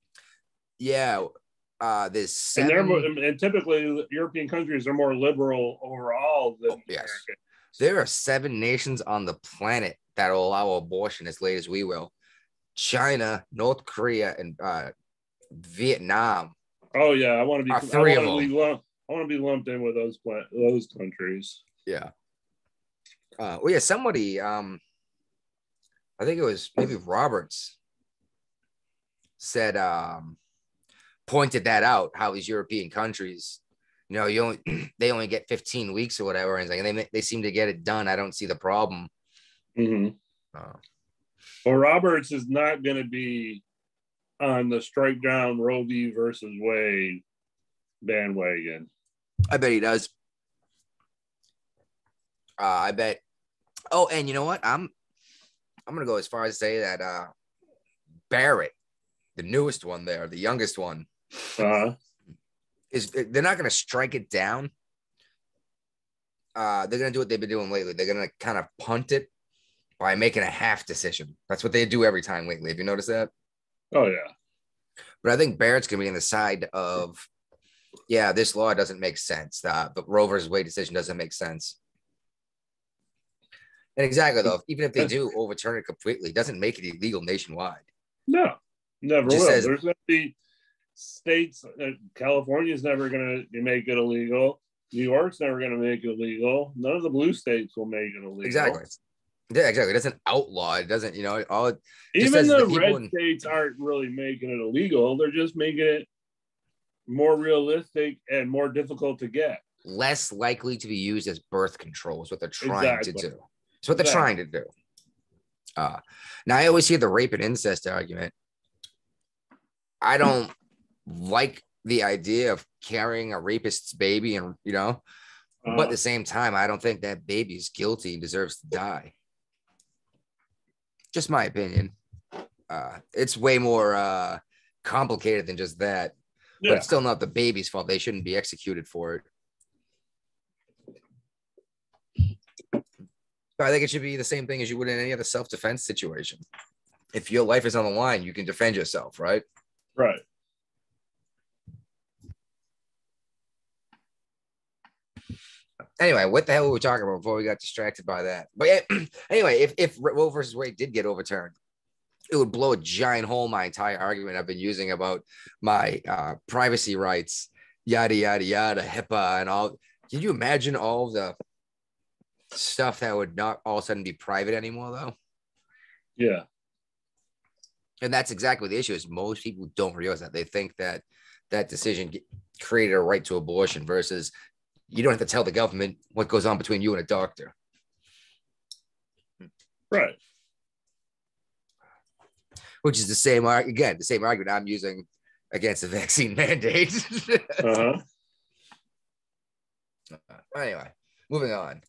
Yeah, uh, there's and they're and typically European countries are more liberal overall than Oh, yes. America. there are seven nations on the planet that will allow abortion as late as we will. China, North Korea, and uh, Vietnam Oh yeah, I want to be. I three of want to them. be lumped. I want to be lumped in with those pla- those countries. Yeah. Uh, well, yeah, somebody, um, I think it was maybe Roberts said, um, pointed that out how these European countries, you know, you only, <clears throat> they only get 15 weeks or whatever. And, like, they, they seem to get it done. I don't see the problem. hmm Uh, Well, Roberts is not going to be on the strike down Roe v. versus Wade bandwagon. I bet he does. Uh, I bet. Oh, and you know what? I'm, I'm gonna go as far as to say that uh, Barrett, the newest one there, the youngest one, Uh, is they're not going to strike it down. Uh, they're going to do what they've been doing lately. They're going to kind of punt it by making a half decision. That's what they do every time lately. Have you noticed that? Oh yeah. But I think Barrett's going to be on the side of, yeah, this law doesn't make sense. Uh, the Roe versus Wade decision doesn't make sense. And exactly though, even if they do overturn it completely, it doesn't make it illegal nationwide. No, never will. says- There's going to be states. Uh, California's never going to make it illegal. New York's never going to make it illegal. None of the blue states will make it illegal. Exactly. Yeah, exactly. It doesn't outlaw. It doesn't, you know, all just Even the, the red in- states aren't really making it illegal. They're just making it more realistic and more difficult to get. less likely to be used as birth control is what they're trying to do. It's what they're Exactly. trying to do. Uh, now I always hear the rape and incest argument. I don't like the idea of carrying a rapist's baby and you know, but at Uh, the same time, I don't think that baby is guilty and deserves to die. Just my opinion. Uh, it's way more uh, complicated than just that but it's still not the baby's fault. They shouldn't be executed for it. I think it should be the same thing as you would in any other self defense situation. If your life is on the line, you can defend yourself, right? Right. Anyway, what the hell were we talking about before we got distracted by that? But yeah, <clears throat> anyway, if if Roe versus Wade did get overturned, it would blow a giant hole in my entire argument I've been using about my uh, privacy rights, yada yada yada, HIPAA, and all. Can you imagine all the stuff that would not all of a sudden be private anymore, though? Yeah. And that's exactly the issue. Is most people don't realize that they think that that decision created a right to abortion versus you don't have to tell the government what goes on between you and a doctor. Right. Which is the same again, the same argument I'm using against the <laughs> vaccine mandate. uh-huh. <laughs> Anyway, moving on.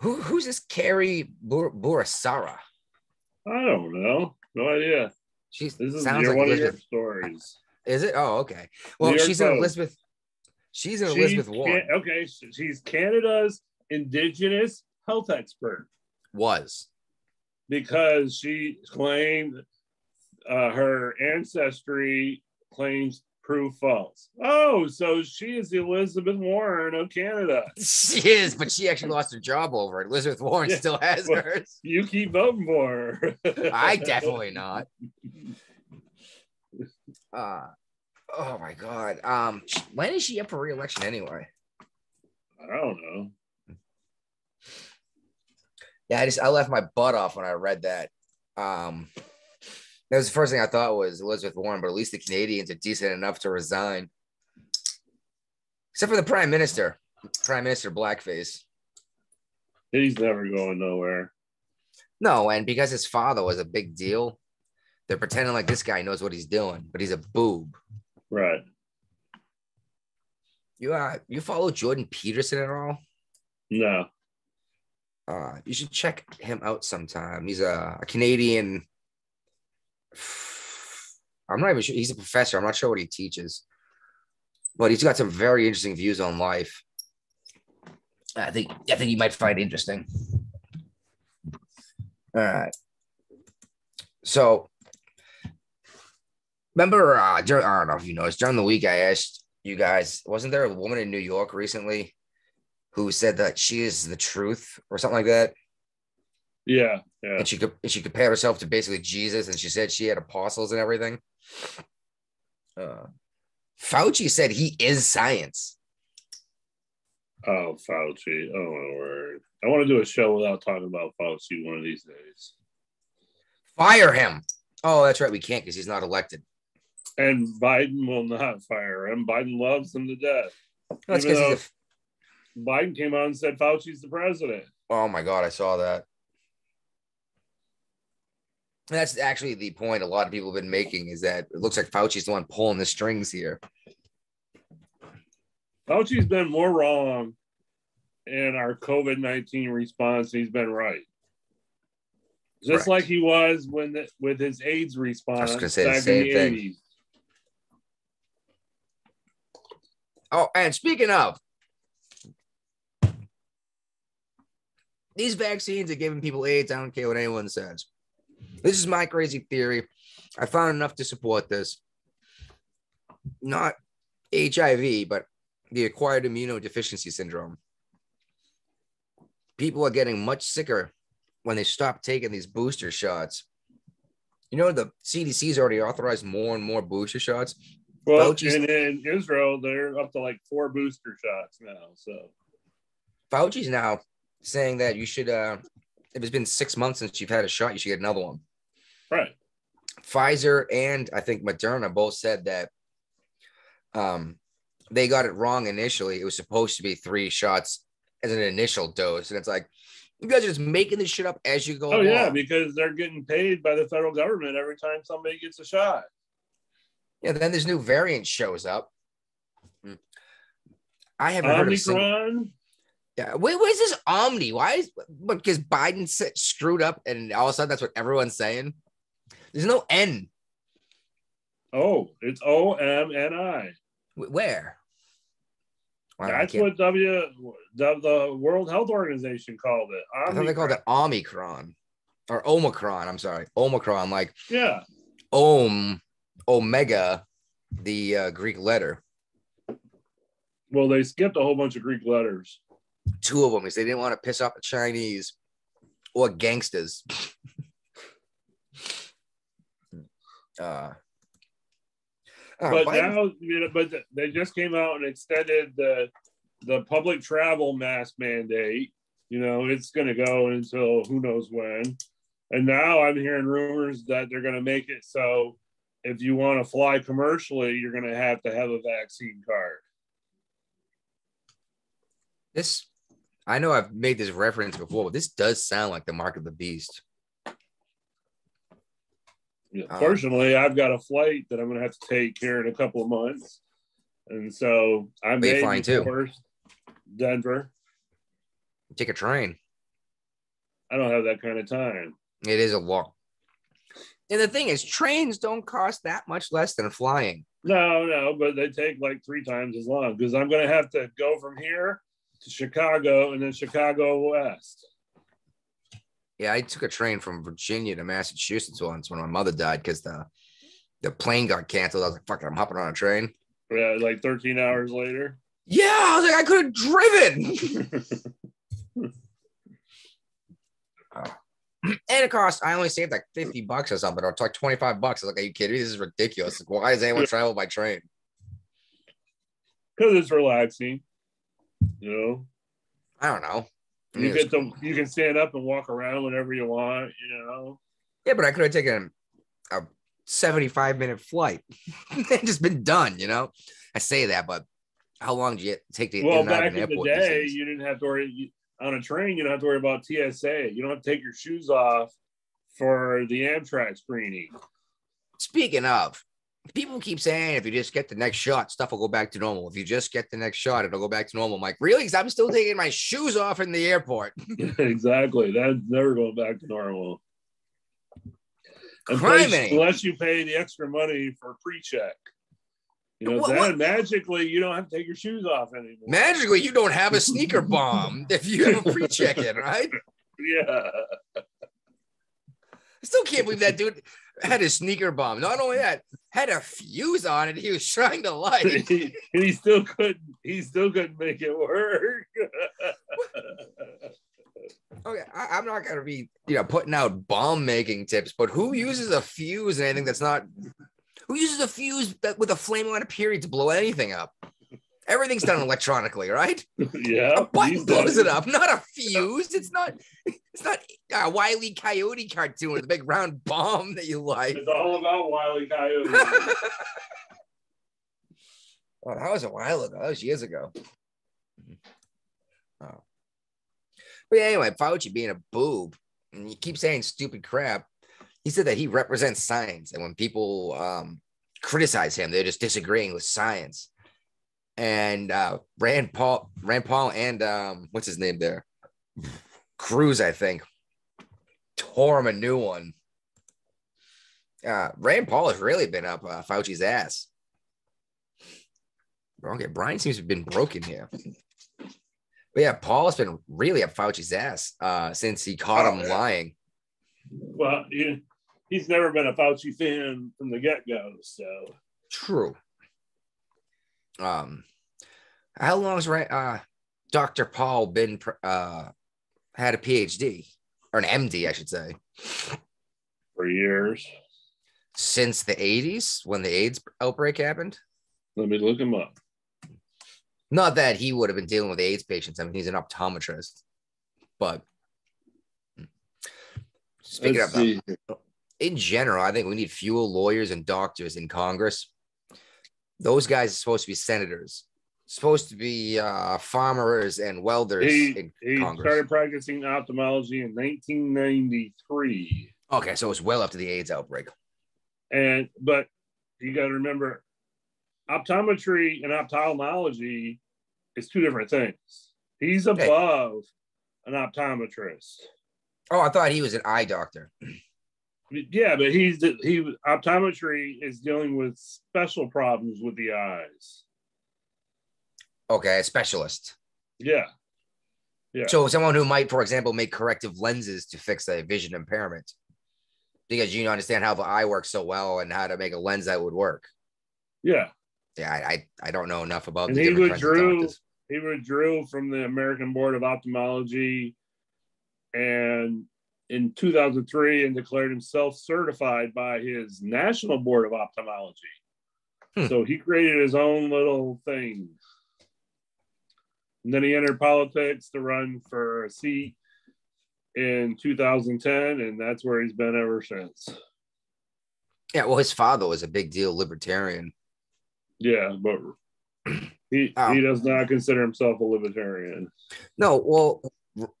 Who, who's this Carrie Bur- Burasara? I don't know. No idea. She's this is sounds like one Elizabeth. of your stories. Is it? Oh, okay. Well, she's an Elizabeth. She's an she's Elizabeth Warren. okay, she's Canada's Indigenous health expert. Was because she claimed uh, her ancestry claims prove false. Oh, so she is the Elizabeth Warren of Canada. <laughs> She is, but she actually lost her job over it. Elizabeth Warren yeah, still has well, hers. You keep voting for her. I definitely not. <laughs> Uh, oh my god. Um, when is she up for re-election anyway? I don't know. Yeah, I just I left my butt off when I read that. Um, that was the first thing I thought was Elizabeth Warren, but at least the Canadians are decent enough to resign. Except for the Prime Minister, Prime Minister Blackface. He's never going nowhere. No, and because his father was a big deal, they're pretending like this guy knows what he's doing, but he's a boob. Right. You uh you follow Jordan Peterson at all? No. Uh you should check him out sometime. He's a, a Canadian. I'm not even sure he's a professor. I'm not sure what he teaches, but he's got some very interesting views on life. I think I think you might find interesting. All right. So remember, uh, during, I don't know if you noticed during the week, I asked you guys, wasn't there a woman in New York recently who said that she is the truth or something like that? Yeah, yeah. And she could and she compared herself to basically Jesus, and she said she had apostles and everything. Uh, Fauci said he is science. Oh, Fauci! Oh my word! I want to do a show without talking about Fauci one of these days. Fire him! Oh, that's right. We can't because he's not elected. And Biden will not fire him. Biden loves him to death. That's because Biden came out and said Fauci's the president. Oh my God, I saw that. that's actually the point a lot of people have been making is that it looks like Fauci's the one pulling the strings here. Fauci's been more wrong in our COVID 19 response. He's been right. Just like he was when the, with his AIDS response. I was going to say the same thing. 80s. Oh, and speaking of, these vaccines are giving people AIDS. I don't care what anyone says. This is my crazy theory. I found enough to support this. Not HIV, but the acquired immunodeficiency syndrome. People are getting much sicker when they stop taking these booster shots. You know, the CDC's already authorized more and more booster shots. Well, Fauci's, and in Israel, they're up to like four booster shots now. So Fauci's now saying that you should, uh, if it's been six months since you've had a shot, you should get another one. Right. Pfizer and I think Moderna both said that um, they got it wrong initially. It was supposed to be three shots as an initial dose. And it's like, you guys are just making this shit up as you go. Oh, along. yeah, because they're getting paid by the federal government every time somebody gets a shot. Yeah, then this new variant shows up. Hmm. I haven't Omicron? heard of Yeah, wait, what is this Omni? Why is because Biden screwed up and all of a sudden that's what everyone's saying? There's no N. Oh, it's O M N I. Where? Wow, That's what W the World Health Organization called it. Omicron. I thought they called it Omicron or Omicron. I'm sorry, Omicron. Like yeah, Om Omega, the uh, Greek letter. Well, they skipped a whole bunch of Greek letters. Two of them is they didn't want to piss off the Chinese or gangsters. <laughs> uh, but now, you know, but they just came out and extended the the public travel mask mandate. You know, it's going to go until who knows when. And now I'm hearing rumors that they're going to make it so if you want to fly commercially, you're going to have to have a vaccine card. this, I know I've made this reference before, but this does sound like the mark of the beast. Uh, Fortunately, I've got a flight that I'm going to have to take here in a couple of months, and so I'm flying to? before Denver. Take a train. I don't have that kind of time. It is a long. And the thing is, trains don't cost that much less than flying. No, no, but they take like three times as long because I'm going to have to go from here to Chicago and then Chicago West. Yeah, I took a train from Virginia to Massachusetts once when my mother died because the the plane got canceled. I was like, "Fuck it, I'm hopping on a train." Yeah, like 13 hours later. Yeah, I was like, I could have driven. <laughs> and it cost. I only saved like fifty bucks or something, or like twenty five bucks. I was like, "Are you kidding me? This is ridiculous. Like, why does anyone travel by train?" Because it's relaxing. You know, I don't know. I mean, you get to you can stand up and walk around whenever you want. You know, Yeah, but I could have taken a 75 minute flight <laughs> and just been done, you know? I say that, but how long do you take to get well, in and out back in the day, you didn't have to worry on a train. You don't have to worry about TSA. You don't have to take your shoes off for the Amtrak screening. Speaking of, people keep saying if you just get the next shot, stuff will go back to normal. If you just get the next shot, it'll go back to normal. I'm like, really? 'Cause I'm still taking my shoes off in the airport. <laughs> <laughs> exactly. That's never going back to normal. Unless, unless you pay the extra money for pre-check. You know, What- what- magically you don't have to take your shoes off anymore. Magically, you don't have a sneaker bomb <laughs> if you have a pre check in, right? <laughs> Yeah. I still can't believe that dude had a sneaker bomb. Not only that, had a fuse on it. He was trying to light. and <laughs> he still couldn't he still couldn't make it work. Okay, I, I'm not gonna be, you know, putting out bomb making tips, but who uses a fuse and anything that's not? Who uses a fuse with a flame on a period to blow anything up? Everything's done electronically, right? <laughs> yeah. A button blows it up, not a fuse. It's not. It's not a Wile E. Coyote cartoon with a big round bomb that you like. It's all about Wiley Coyote. <laughs> Oh, that was a while ago. That was years ago. Oh. But yeah, anyway, Fauci being a boob, and you keep saying stupid crap. He said that he represents science, and when people um, criticize him, they're just disagreeing with science. And uh, Rand Paul, Rand Paul, and um, what's his name there, Cruz, I think, tore him a new one. Uh, Rand Paul has really been up uh, Fauci's ass. Okay, Brian seems to have been broken here. But yeah, Paul's been really up Fauci's ass uh, since he caught Oh, him yeah. lying. well, he, he's never been a Fauci fan from the get-go, so True. Um, how long's Ra- uh, Dr. Paul been uh, had a PhD or an MD, I should say, for years. since the 80s when the AIDS outbreak happened? Let me look him up. Not that he would have been dealing with AIDS patients. I mean, he's an optometrist, but speaking Let's of. In general, I think we need fewer lawyers and doctors in Congress. Those guys are supposed to be senators, supposed to be uh, farmers and welders he, in he Congress. started practicing ophthalmology in 1993 okay, so it's well after the AIDS outbreak. and but you got to remember optometry and ophthalmology is two different things he's above an optometrist Oh, I thought he was an eye doctor. <clears throat> yeah but he's he optometry is dealing with special problems with the eyes Okay, a specialist. yeah Yeah. So someone who might, for example, make corrective lenses to fix a vision impairment because you understand how the eye works so well and how to make a lens that would work. yeah yeah, I I, I don't know enough about And the he different kinds of withdrew- he withdrew from the American Board of Ophthalmology and in 2003 and declared himself certified by his National Board of Ophthalmology. Hmm. So he created his own little thing. And then he entered politics to run for a seat in 2010, and that's where he's been ever since. Yeah, well, his father was a big deal libertarian. Yeah, but he Oh. he does not consider himself a libertarian. No, well,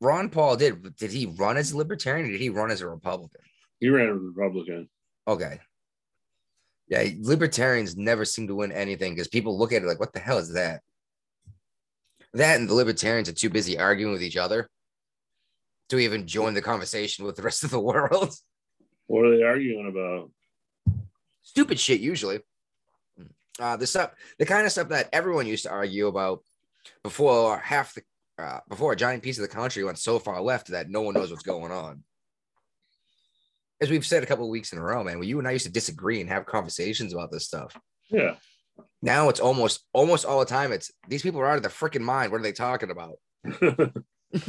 Ron Paul did. Did he run as a libertarian? Or did he run as a Republican? He ran as a Republican. Okay. Yeah, libertarians never seem to win anything because people look at it like, what the hell is that? That and the libertarians are too busy arguing with each other to even join the conversation with the rest of the <laughs> world. What are they arguing about? Stupid shit, usually. Uh, the stuff, the kind of stuff that everyone used to argue about before half the, uh, before a giant piece of the country went so far left that no one knows what's going on. As we've said a couple of weeks in a row, man, when you and I used to disagree and have conversations about this stuff. Yeah. Now it's almost almost all the time. It's these people are out of their freaking mind. What are they talking about? <laughs> <laughs> we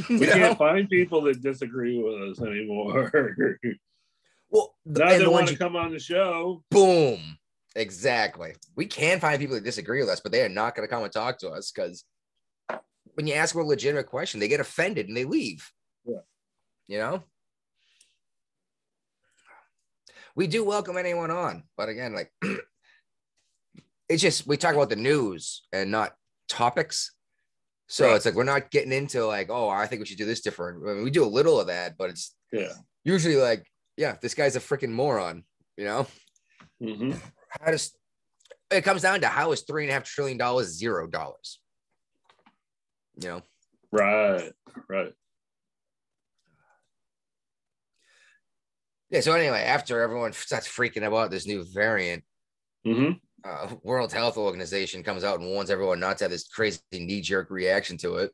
You know? can't find people that disagree with us anymore. Well, <laughs> now they the want to you, come on the show. boom, exactly. We can find people that disagree with us, but they are not going to come and talk to us because when you ask them a legitimate question, they get offended and they leave. Yeah. You know. We do welcome anyone on, but again, like <clears throat> it's just we talk about the news and not topics. So Right. it's like we're not getting into like, oh, I think we should do this different. I mean, we do a little of that, but it's Yeah. usually like, yeah, this guy's a freaking moron, you know? hmm How does it comes down to how is three and a half trillion dollars zero dollars? You know, Right. Right. yeah. So anyway, after everyone starts freaking about this new variant, hmm uh, World Health Organization comes out and warns everyone not to have this crazy knee jerk reaction to it.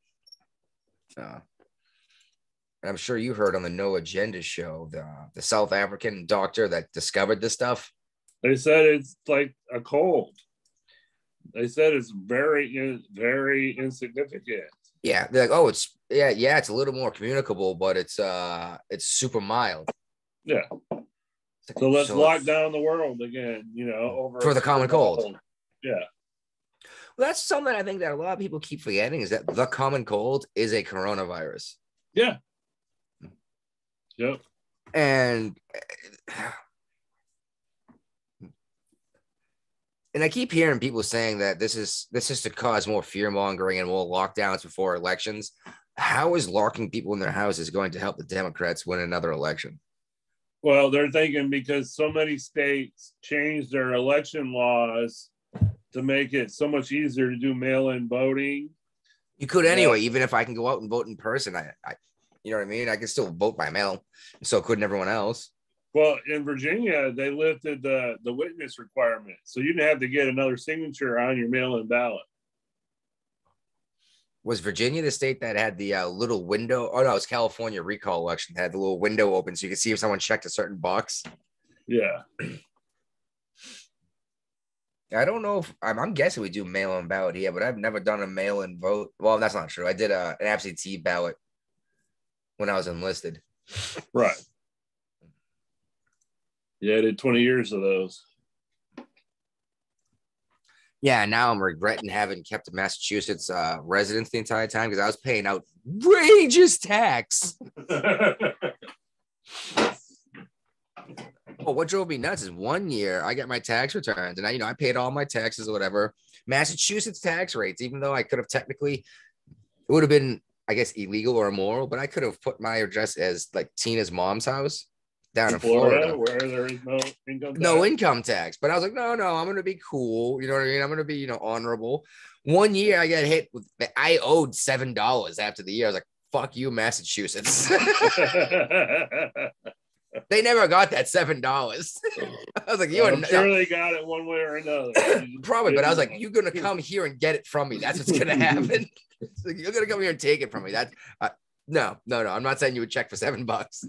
Uh, and I'm sure you heard on the No Agenda show the the South African doctor that discovered this stuff. They said it's like a cold. They said it's very, very insignificant. Yeah, they're like, oh, it's yeah, yeah, it's a little more communicable, but it's uh, it's super mild. Yeah. Like, So let's so lock down the world again. You know, over For the common cold. Yeah. Well, that's something I think that a lot of people keep forgetting is that the common cold is a coronavirus. Yeah. Yep. And and I keep hearing people saying that this is this is to cause more fear mongering and more lockdowns before elections. How is locking people in their houses going to help the Democrats win another election? Well, they're thinking because so many states changed their election laws to make it so much easier to do mail-in voting. You could Yeah. anyway, even if I can go out and vote in person. I, I you know what I mean? I can still vote by mail. So couldn't everyone else. Well, in Virginia, they lifted the the witness requirement, so you didn't have to get another signature on your mail-in ballot. Was Virginia the state that had the uh, little window? Oh no, it was California recall election. That had the little window open so you could see if someone checked a certain box. Yeah. I don't know if I'm, I'm guessing we do mail-in ballot here, but I've never done a mail-in vote. Well, that's not true. I did a, an absentee ballot when I was enlisted. Right. Yeah, I did 20 years of those. Yeah, now I'm regretting having kept a Massachusetts uh, residence the entire time because I was paying outrageous tax. <laughs> Well, what drove me nuts is one year I got my tax returns and I, you know, I paid all my taxes or whatever. Massachusetts tax rates, even though I could have technically, it would have been, I guess, illegal or immoral, but I could have put my address as like Tina's mom's house down in Florida. where there is no income tax. no income tax. But I was like, no, no, I'm gonna be cool. You know what I mean? I'm gonna be, you know, honorable. One year I got hit with I owed seven dollars after the year. I was like, fuck you, Massachusetts. <laughs> they never got that seven dollars. <laughs> I was like, you I'm sure they got it one way or another. <laughs> probably, but I was like, you're gonna come here and get it from me. That's what's gonna happen. Like, you're gonna come here and take it from me. That uh, no, no, no. I'm not saying you would check for seven bucks.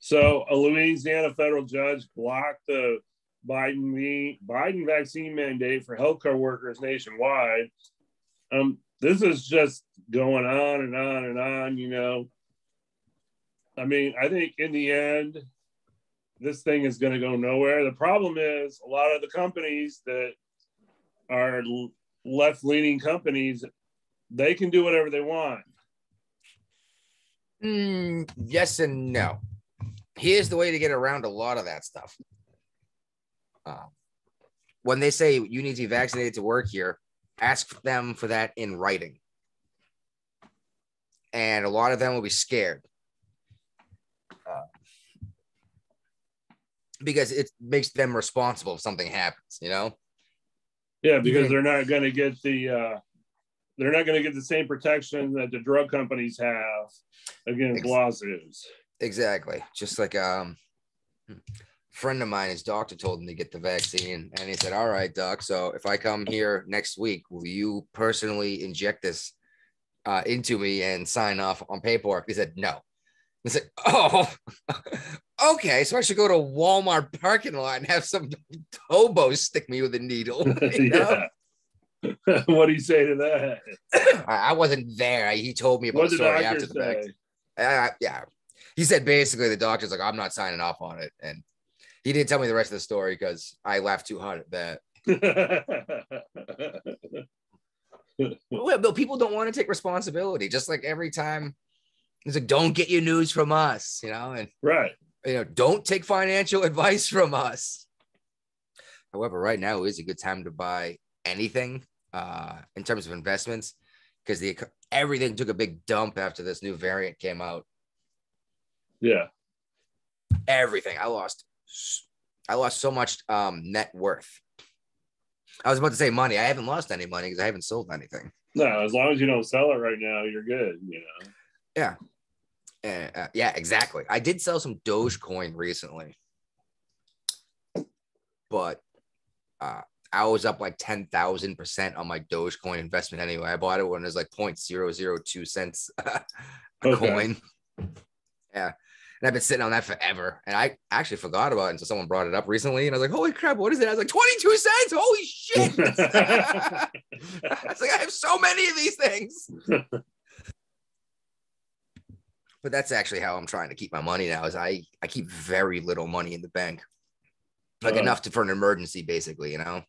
So a Louisiana federal judge blocked the Biden Biden vaccine mandate for healthcare workers nationwide. Um, this is just going on and on and on. You know, I mean, I think in the end, this thing is going to go nowhere. The problem is a lot of the companies that are left leaning companies, they can do whatever they want. Mm, yes and no. Here's the way to get around a lot of that stuff. Uh, when they say you need to be vaccinated to work here, ask them for that in writing. And a lot of them will be scared. Uh, because it makes them responsible if something happens, you know? Yeah, because they're not going to get the uh, they're not going to get the same protection that the drug companies have against lawsuits. Exactly. Just like um friend of mine, his doctor told him to get the vaccine, and he said, "All right, doc. So if I come here next week, will you personally inject this uh, into me and sign off on paperwork?" He said, "No." He said, "Oh, <laughs> okay. So I should go to Walmart parking lot and have some <laughs> hobo stick me with a needle." <laughs> yeah. <laughs> what do you say to that? I, wasn't there. He told me about what the story after the fact. Uh, yeah, he said basically the doctor's like, I'm not signing off on it, and he didn't tell me the rest of the story because I laughed too hard at that. <laughs> well, but people don't want to take responsibility. Just like every time, it's like, don't get your news from us, you know, and right, you know, don't take financial <laughs> advice from us. However, right now is a good time to buy anything uh, in terms of investments because the everything took a big dump after this new variant came out. Yeah, everything. I lost. I lost so much um, net worth. I was about to say money. I haven't lost any money because I haven't sold anything. No, as long as you don't sell it right now, you're good. You know. Yeah. Uh, yeah, exactly. I did sell some Dogecoin recently, but uh, I was up like 10,000% on my Dogecoin investment anyway. I bought it when it was like 0.002 cents <laughs> a okay. coin. Yeah. And I've been sitting on that forever. And I actually forgot about it until someone brought it up recently. And I was like, holy crap, what is it? I was like, 22 cents. Holy shit. <laughs> I was like, I have so many of these things. <laughs> but that's actually how I'm trying to keep my money now is I, I keep very little money in the bank. Like uh, enough to, for an emergency, basically, you know?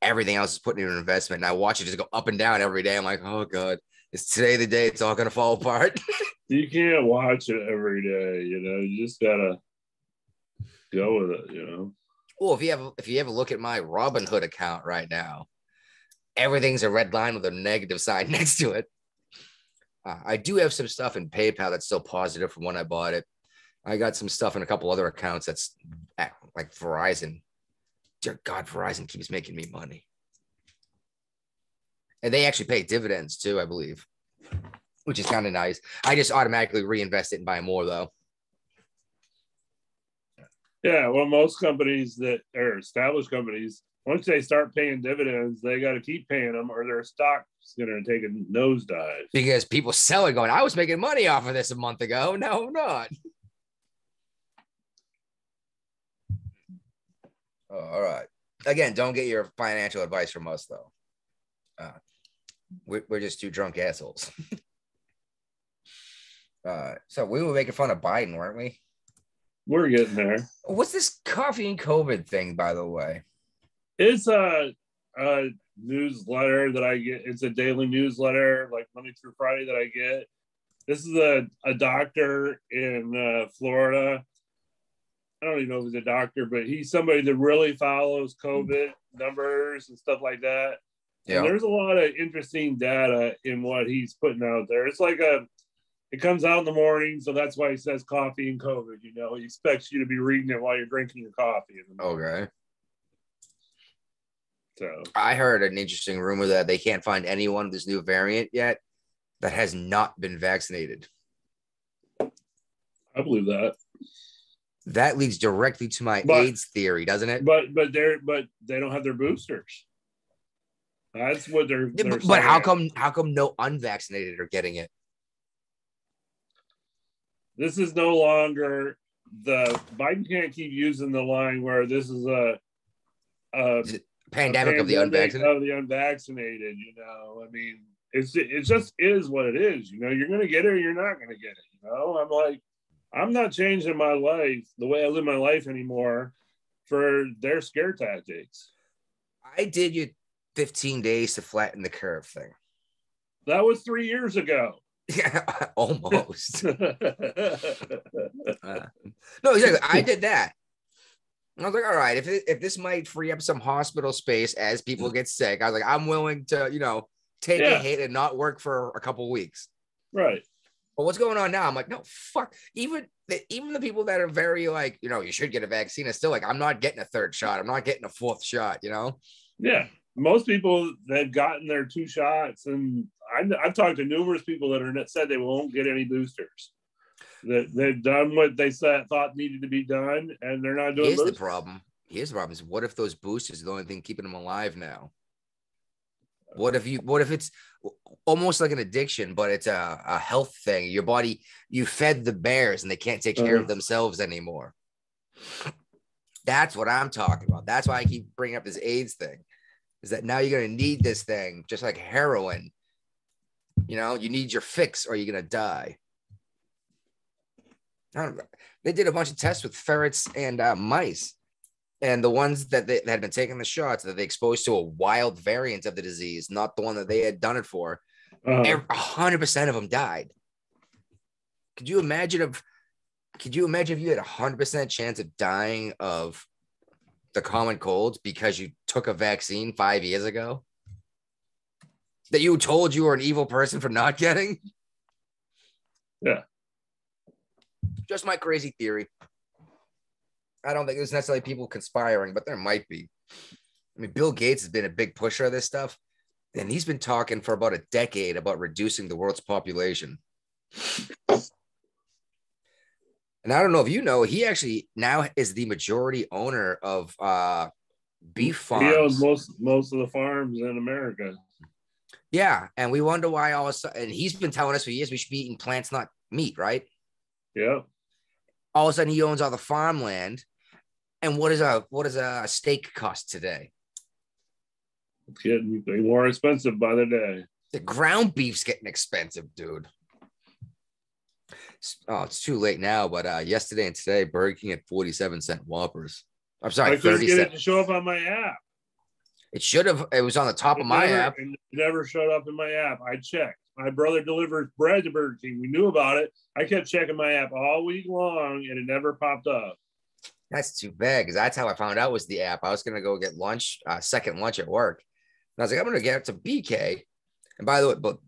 Everything else is put into an investment. And I watch it just go up and down every day. I'm like, oh god, is today the day it's all gonna fall apart? <laughs> you can't watch it every day, you know. You just gotta go with it, you know. Well, if you have if you ever look at my Robinhood account right now, everything's a red line with a negative sign <laughs> next to it. Uh, I do have some stuff in PayPal that's still positive from when I bought it. I got some stuff in a couple other accounts that's at, like Verizon dear God, Verizon keeps making me money. And they actually pay dividends too, I believe, which is kind of nice. I just automatically reinvest it and buy more though. Yeah, well, most companies that are established companies, once they start paying dividends, they got to keep paying them, or their stock's going to take a nosedive. Because people sell it, going, "I was making money off of this a month ago. No, I'm not." Oh, all right. Again, don't get your financial advice from us, though. Uh, we're, we're just two drunk assholes. <laughs> uh, so we were making fun of Biden, weren't we? We're getting there. What's this coffee and COVID thing, by the way? It's a, a newsletter that I get. It's a daily newsletter, like Monday through Friday, that I get. This is a, a doctor in uh, Florida I don't even know if he's a doctor, but he's somebody that really follows COVID numbers and stuff like that. Yeah. And there's a lot of interesting data in what he's putting out there. It's like a, it comes out in the morning, so that's why he says coffee and COVID. You know, he expects you to be reading it while you're drinking your coffee. okay. So I heard an interesting rumor that they can't find anyone with this new variant yet that has not been vaccinated. I believe that. That leads directly to my but, AIDS theory, doesn't it? But but they're but they don't have their boosters. That's what they're. they're but, but how come how come no unvaccinated are getting it? This is no longer the Biden can't keep using the line where this is a, a Pandemic of the unvaccinated. of the unvaccinated. You know, I mean, it's it just is what it is. You know, you're gonna get it or you're not gonna get it. You know, I'm like, I'm not changing my life the way I live my life anymore for their scare tactics. I did you 15 days to flatten the curve thing. That was three years ago. Yeah, <laughs> almost. <laughs> Uh, no, exactly. I did that. And I was like, all right, if it, if this might free up some hospital space as people get sick, I was like, I'm willing to, you know, take a hit and not work for a couple weeks. right. But what's going on now? I'm like, no, fuck. Even the, even the people that are very like, you know, you should get a vaccine are still like, I'm not getting a third shot. I'm not getting a fourth shot. You know? Yeah. Most people they've gotten their two shots, and I, I've talked to numerous people that are that said they won't get any boosters. That they've done what they said thought needed to be done, and they're not doing. Here's the problem. Here's the problem is what if those boosters are the only thing keeping them alive now? What if you what if it's almost like an addiction, but it's a, a health thing? Your body, you fed the bears and they can't take care of Uh-huh. themselves anymore. That's what I'm talking about. That's why I keep bringing up this AIDS thing. Is that now you're gonna need this thing just like heroin. You know, you need your fix or you're gonna die. I don't. They did a bunch of tests with ferrets and uh, mice, and the ones that, they, that had been taking the shots that they exposed to a wild variant of the disease, not the one that they had done it for. Uh, A hundred percent of them died. Could you imagine if? Could you imagine if you had a hundred percent chance of dying of the common cold because you took a vaccine five years ago? That you told you were an evil person for not getting? Yeah. Just my crazy theory. I don't think there's necessarily people conspiring, but there might be. I mean, Bill Gates has been a big pusher of this stuff, and he's been talking for about a decade about reducing the world's population. And I don't know if you know, he actually now is the majority owner of uh, beef he owns farms. most most of the farms in America. Yeah, and we wonder why all of a sudden. And he's been telling us for years we should be eating plants, not meat, right? Yeah. All of a sudden, he owns all the farmland. And what is a what does a steak cost today? It's getting more expensive by the day. The ground beef's getting expensive, dude. Oh, it's too late now, but uh yesterday and today, Burger King at 47 cent Whoppers. I'm I sorry, couldn't 30 get it to show up on my app. It should have, it was on the top It of my never, app. It never showed up in my app. I checked. My brother delivers bread to Burger King. We knew about it. I kept checking my app all week long, and it never popped up. That's too bad because that's how I found out was the app. I was gonna go get lunch, uh, second lunch at work. And I was like, I'm gonna get it to BK. And by the way, but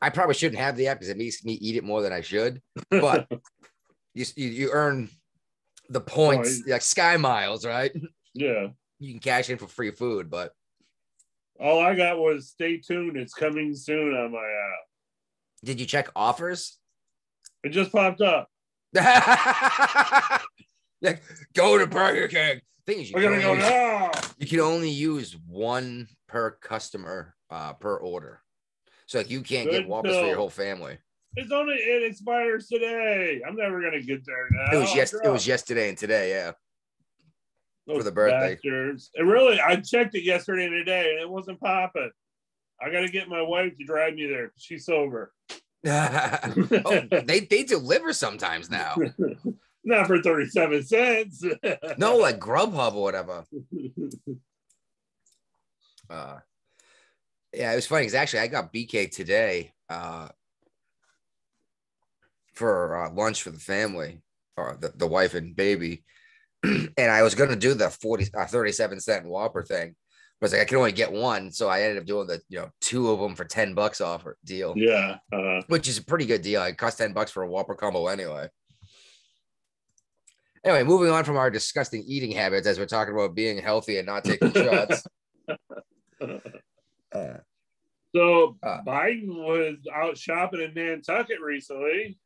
I probably shouldn't have the app because it makes me eat it more than I should. But <laughs> you, you you earn the points like sky miles, right? yeah. You can cash in for free food, but All I got was stay tuned. It's coming soon on my app. did you check offers? It just popped up. <laughs> like go to Burger King. Thing is, you We're can, gonna go only, now. you can only use one per customer uh, per order. So like you can't get Good Whoppers for your whole family. It's only it expires today. I'm never gonna get there now. It was yes, it was yesterday and today. Yeah, Those for the birthday. bastards. It really, I checked it yesterday and today, and it wasn't popping. I got to get my wife to drive me there. She's sober. <laughs> oh, they they deliver sometimes now. <laughs> Not for 37 cents. <laughs> No, like Grubhub or whatever. Uh, yeah, it was funny because actually I got BK today uh, for uh, lunch for the family, or the, the wife and baby. <clears throat> and I was going to do the 40, uh, 37 cent Whopper thing. But it's like I can only get one. So I ended up doing the, you know, two of them for 10 bucks offer deal, yeah. Uh, which is a pretty good deal. It cost 10 bucks for a Whopper combo anyway. Anyway, moving on from our disgusting eating habits as we're talking about being healthy and not taking shots. <laughs> Uh, so Uh. Biden was out shopping in Nantucket recently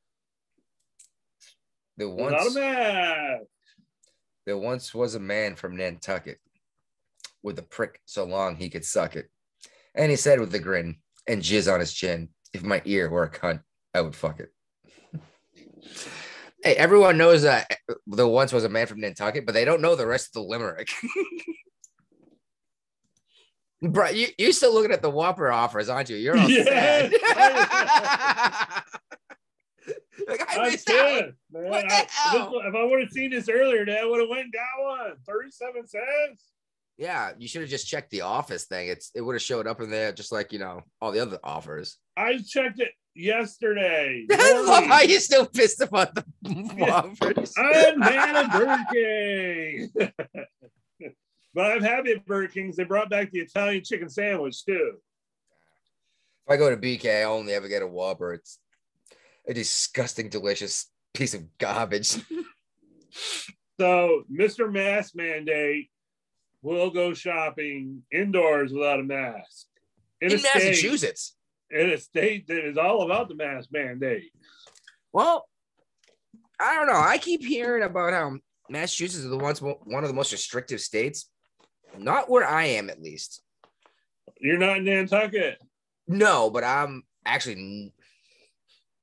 there once, there once was a man from Nantucket with a prick so long he could suck it. And he said with a grin and jizz on his chin, if my ear were a cunt, I would fuck it. Hey, everyone knows that uh, the once was a man from Nantucket, but they don't know the rest of the limerick. <laughs> Bro, you, you're still looking at the Whopper offers, aren't you? You're all Yeah. sad. <laughs> <laughs> like, I I'm man. I- this- if I would have seen this earlier, Dad would have went and got one. 37 cents. Yeah, you should have just checked the office thing. It's it would have showed up in there just like you know all the other offers. I checked it yesterday. <laughs> I love how you're still pissed about the <laughs> <laughs> offers. I'm at Burger King. but I'm happy at Burger King's. They brought back the Italian chicken sandwich too. If I go to BK, I only ever get a Whopper. It's a disgusting, delicious piece of garbage. So, Mr. Mass Mandate will go shopping indoors without a mask. in state- Massachusetts. in a state that is all about the mask mandate. Well, I don't know. I keep hearing about how Massachusetts is the ones one of the most restrictive states. Not where I am, at least. You're not in Nantucket. No, but I'm actually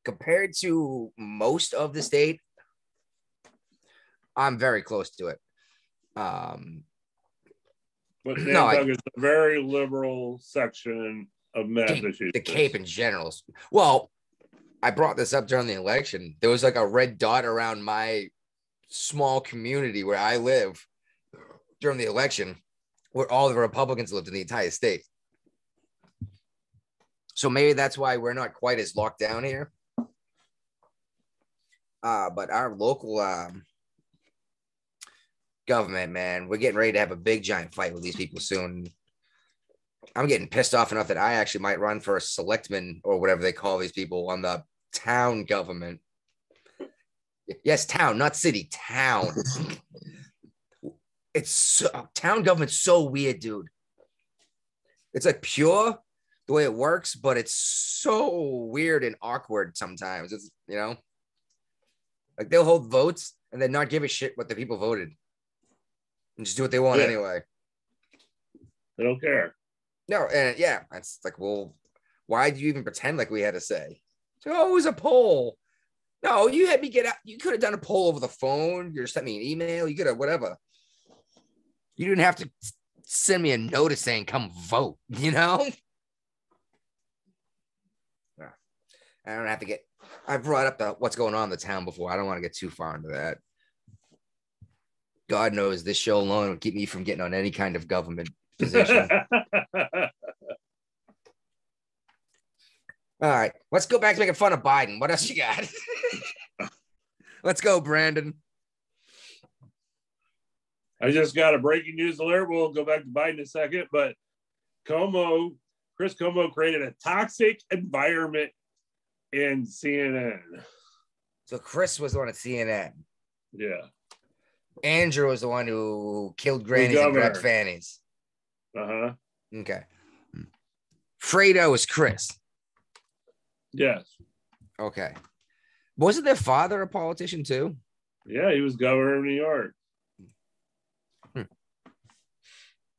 compared to most of the state. I'm very close to it. Um, But No, I- Nantucket's a very liberal section of Massachusetts. the Cape in general. Well, I brought this up during the election. There was like a red dot around my small community where I live during the election, where all the Republicans lived in the entire state. So maybe that's why we're not quite as locked down here. Uh, but our local um, government, man, we're getting ready to have a big giant fight with these people soon. I'm getting pissed off enough that I actually might run for a selectman or whatever they call these people on the town government. Yes, town, not city, town. it's so, town government's so weird, dude. It's like pure the way it works, but it's so weird and awkward sometimes. It's you know, like they'll hold votes and then not give a shit what the people voted and just do what they want Yeah. anyway. They don't care. No, and yeah, it's like, well, why do you even pretend like we had to say? Oh, it was a poll. No, you had me get out. You could have done a poll over the phone. You sent me an email. You could have whatever. You didn't have to send me a notice saying come vote. <laughs> You know. I don't have to get. I brought up the what's going on in the town before. I don't want to get too far into that. God knows this show alone would keep me from getting on any kind of government <laughs> position. All right, let's go back to making fun of Biden. What else you got? <laughs> let's go, Brandon. I just got a breaking news alert. We'll go back to Biden in a second, but Cuomo, Chris Cuomo created a toxic environment in CNN. So Chris was on at CNN. Yeah. Andrew was the one who killed grannies and grabbed fannies. Uh huh. Okay. Fredo is Chris. Yes. Okay. Wasn't their father a politician too? Yeah, he was governor of New York.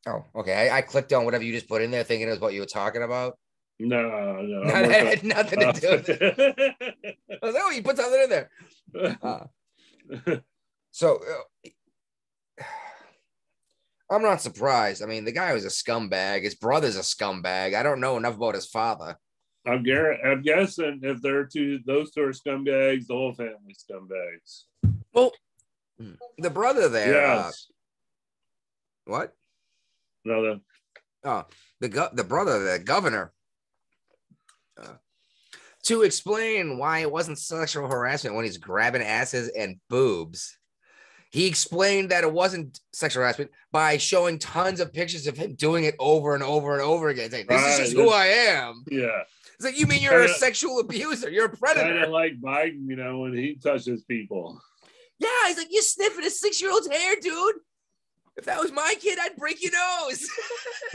Oh, okay. I, I clicked on whatever you just put in there, thinking it was what you were talking about. No, no. No, <laughs> that working had nothing to do with it. I was like, oh, you put something in there. <laughs> Uh, so I'm not surprised. I mean, the guy was a scumbag. His brother's a scumbag. I don't know enough about his father. I'm, gar- I'm guessing if they're two, those two are scumbags, the whole family's scumbags. Well, the brother there. uh, what? No, the, Oh, the go- the brother, the governor. Uh, to explain why it wasn't sexual harassment when he's grabbing asses and boobs, he explained that it wasn't sexual harassment by showing tons of pictures of him doing it over and over and over again, saying, "This is just who I am." yeah. It's like you mean you're a Kinda- sexual abuser, you're a predator. Kind of like Biden, you know, when he touches people. Yeah, he's like, you're sniffing a six year old's hair, dude. If that was my kid, I'd break your nose. <laughs>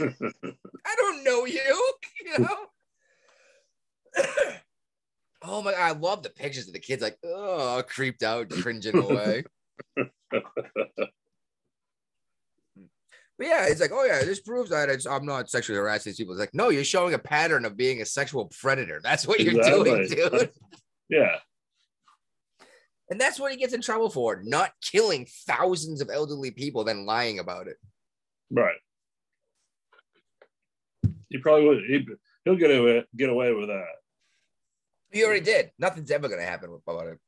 I don't know you, you know. <clears throat> oh my god, I love the pictures of the kids like, oh, creeped out, cringing away. <laughs> But yeah, it's like, oh yeah, this proves that I'm not sexually harassing these people. It's like, no, you're showing a pattern of being a sexual predator. That's what you're doing, dude. Yeah. And that's what he gets in trouble for, not killing thousands of elderly people, then lying about it. Right. He probably would. He, he'll get away get away with that. He already did. Nothing's ever gonna happen about it.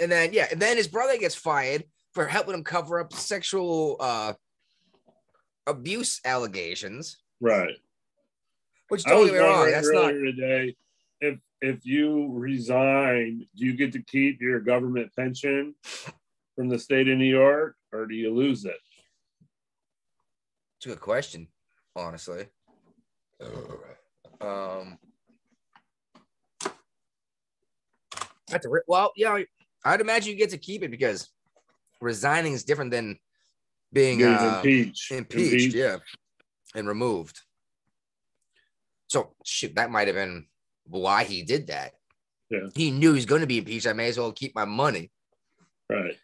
And then yeah, and then his brother gets fired for helping him cover up sexual uh abuse allegations. Right. Which don't get me wrong, that's not today if if you resign, do you get to keep your government pension from the state of New York, or do you lose it? It's a good question, honestly. Um, that's a well, yeah. I'd imagine you get to keep it because resigning is different than being uh, impeached. impeached, yeah, and removed. So shit, that might have been why he did that. Yeah. He knew he's going to be impeached. I may as well keep my money. Right.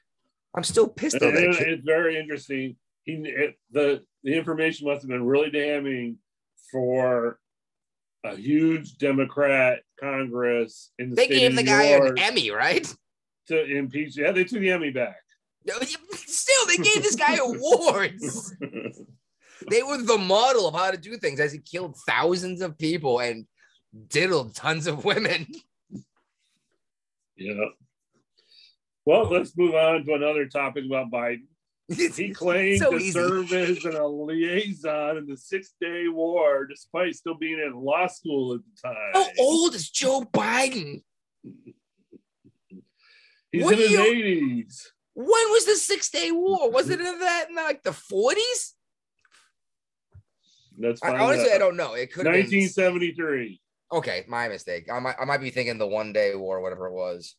I'm still pissed And. That and it's very interesting. He it, the the information must have been really damning for a huge Democrat Congress in the they state gave of the guy York an Emmy, right? To impeach. Yeah, they took the Emmy back. Still, they gave this guy <laughs> awards. <laughs> They were the model of how to do things as he killed thousands of people and diddled tons of women. yeah. Well, let's move on to another topic about Biden. He <laughs> claimed So to easy. serve as a liaison in the Six Day War, despite still being in law school at the time. How old is Joe Biden? He's what in his eighties. When was the Six Day War? Was it in that in like the 40s? That's I, fine. honestly, I don't know. It could have been 1973. Okay, my mistake. I might I might be thinking the one day war, whatever it was.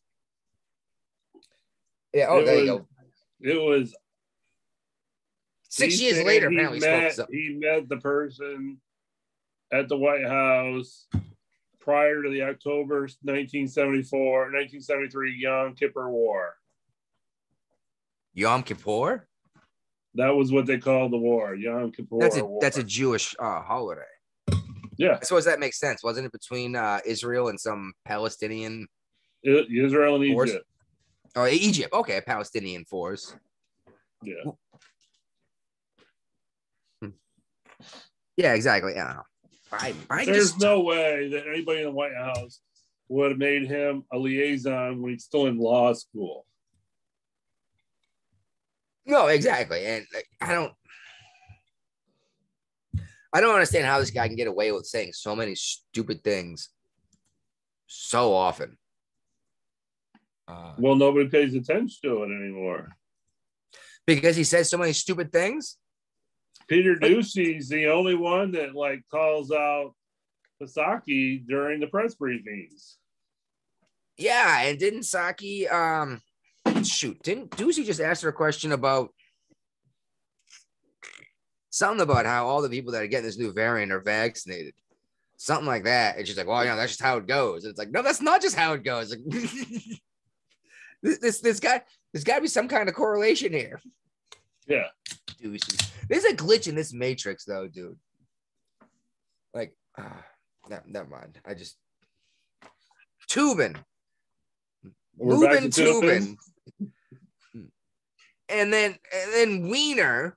Yeah, oh, It there you was- go. It was Six years later, he apparently met, he met the person at the White House prior to the October 1974, 1973 Yom Kippur War. Yom Kippur? That was what they called the war, Yom Kippur That's a War. that's a Jewish uh, holiday. yeah, I suppose that makes sense. Wasn't it between uh, Israel and some Palestinian Israel and Wars? Egypt. Oh, Egypt. Okay, Palestinian force. Yeah, Yeah, exactly. Yeah. I, I there's just no way that anybody in the White House would have made him a liaison when he's still in law school. no, exactly. And like, I don't I don't understand how this guy can get away with saying so many stupid things so often. Uh, Well, nobody pays attention to it anymore. because he says so many stupid things. Peter Doocy's the only one that like calls out Psaki during the press briefings. Yeah, and didn't Psaki um shoot, didn't Ducey just ask her a question about something about how all the people that are getting this new variant are vaccinated? Something like that. And she's like, Well, you know, that's just how it goes. And it's like, no, that's not just how it goes. Like, <laughs> this this this guy, there's gotta be some kind of correlation here. Yeah. Doocy. There's a glitch in this matrix, though, dude. Like, ah, no, never mind. I just Toobin. We're back Lubin Toobin. And then and then Wiener.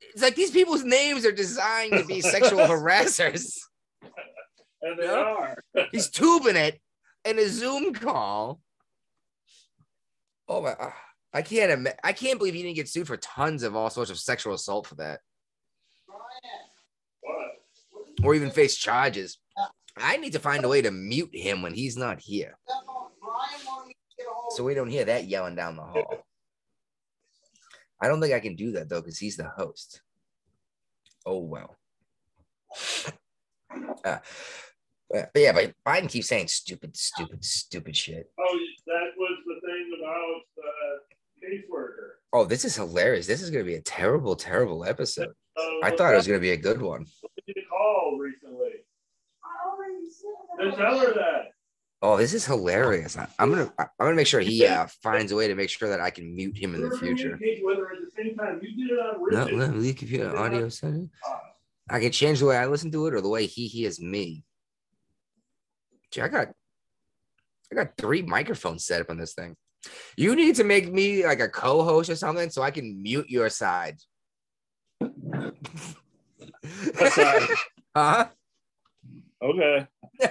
It's like these people's names are designed to be sexual <laughs> harassers. And they are. He's tubing it in a Zoom call. Oh my! ah, I can't. Ima- I can't believe he didn't get sued for tons of all sorts of sexual assault for that, or even face charges. I need to find a way to mute him when he's not here, so we don't hear that yelling down the hall. I don't think I can do that though, because he's the host. Oh well. Uh, but, yeah, but Biden keeps saying stupid, stupid, stupid shit. Oh, that was the thing about. Oh, this is hilarious. This is going to be a terrible, terrible episode. Uh, I thought it was going to be a good one. She called recently. Just tell her that. Oh, this is hilarious. I, am gonna, I'm gonna make sure he uh, finds a way to make sure that I can mute him in the future. communicating with at the same time. You did it on No, no, leave computer audio setting. I can change the way I listen to it or the way he hears me. Gee, I got I got three microphones set up on this thing. You need to make me like a co-host or something so I can mute your side. side? <laughs> huh? Okay. <laughs>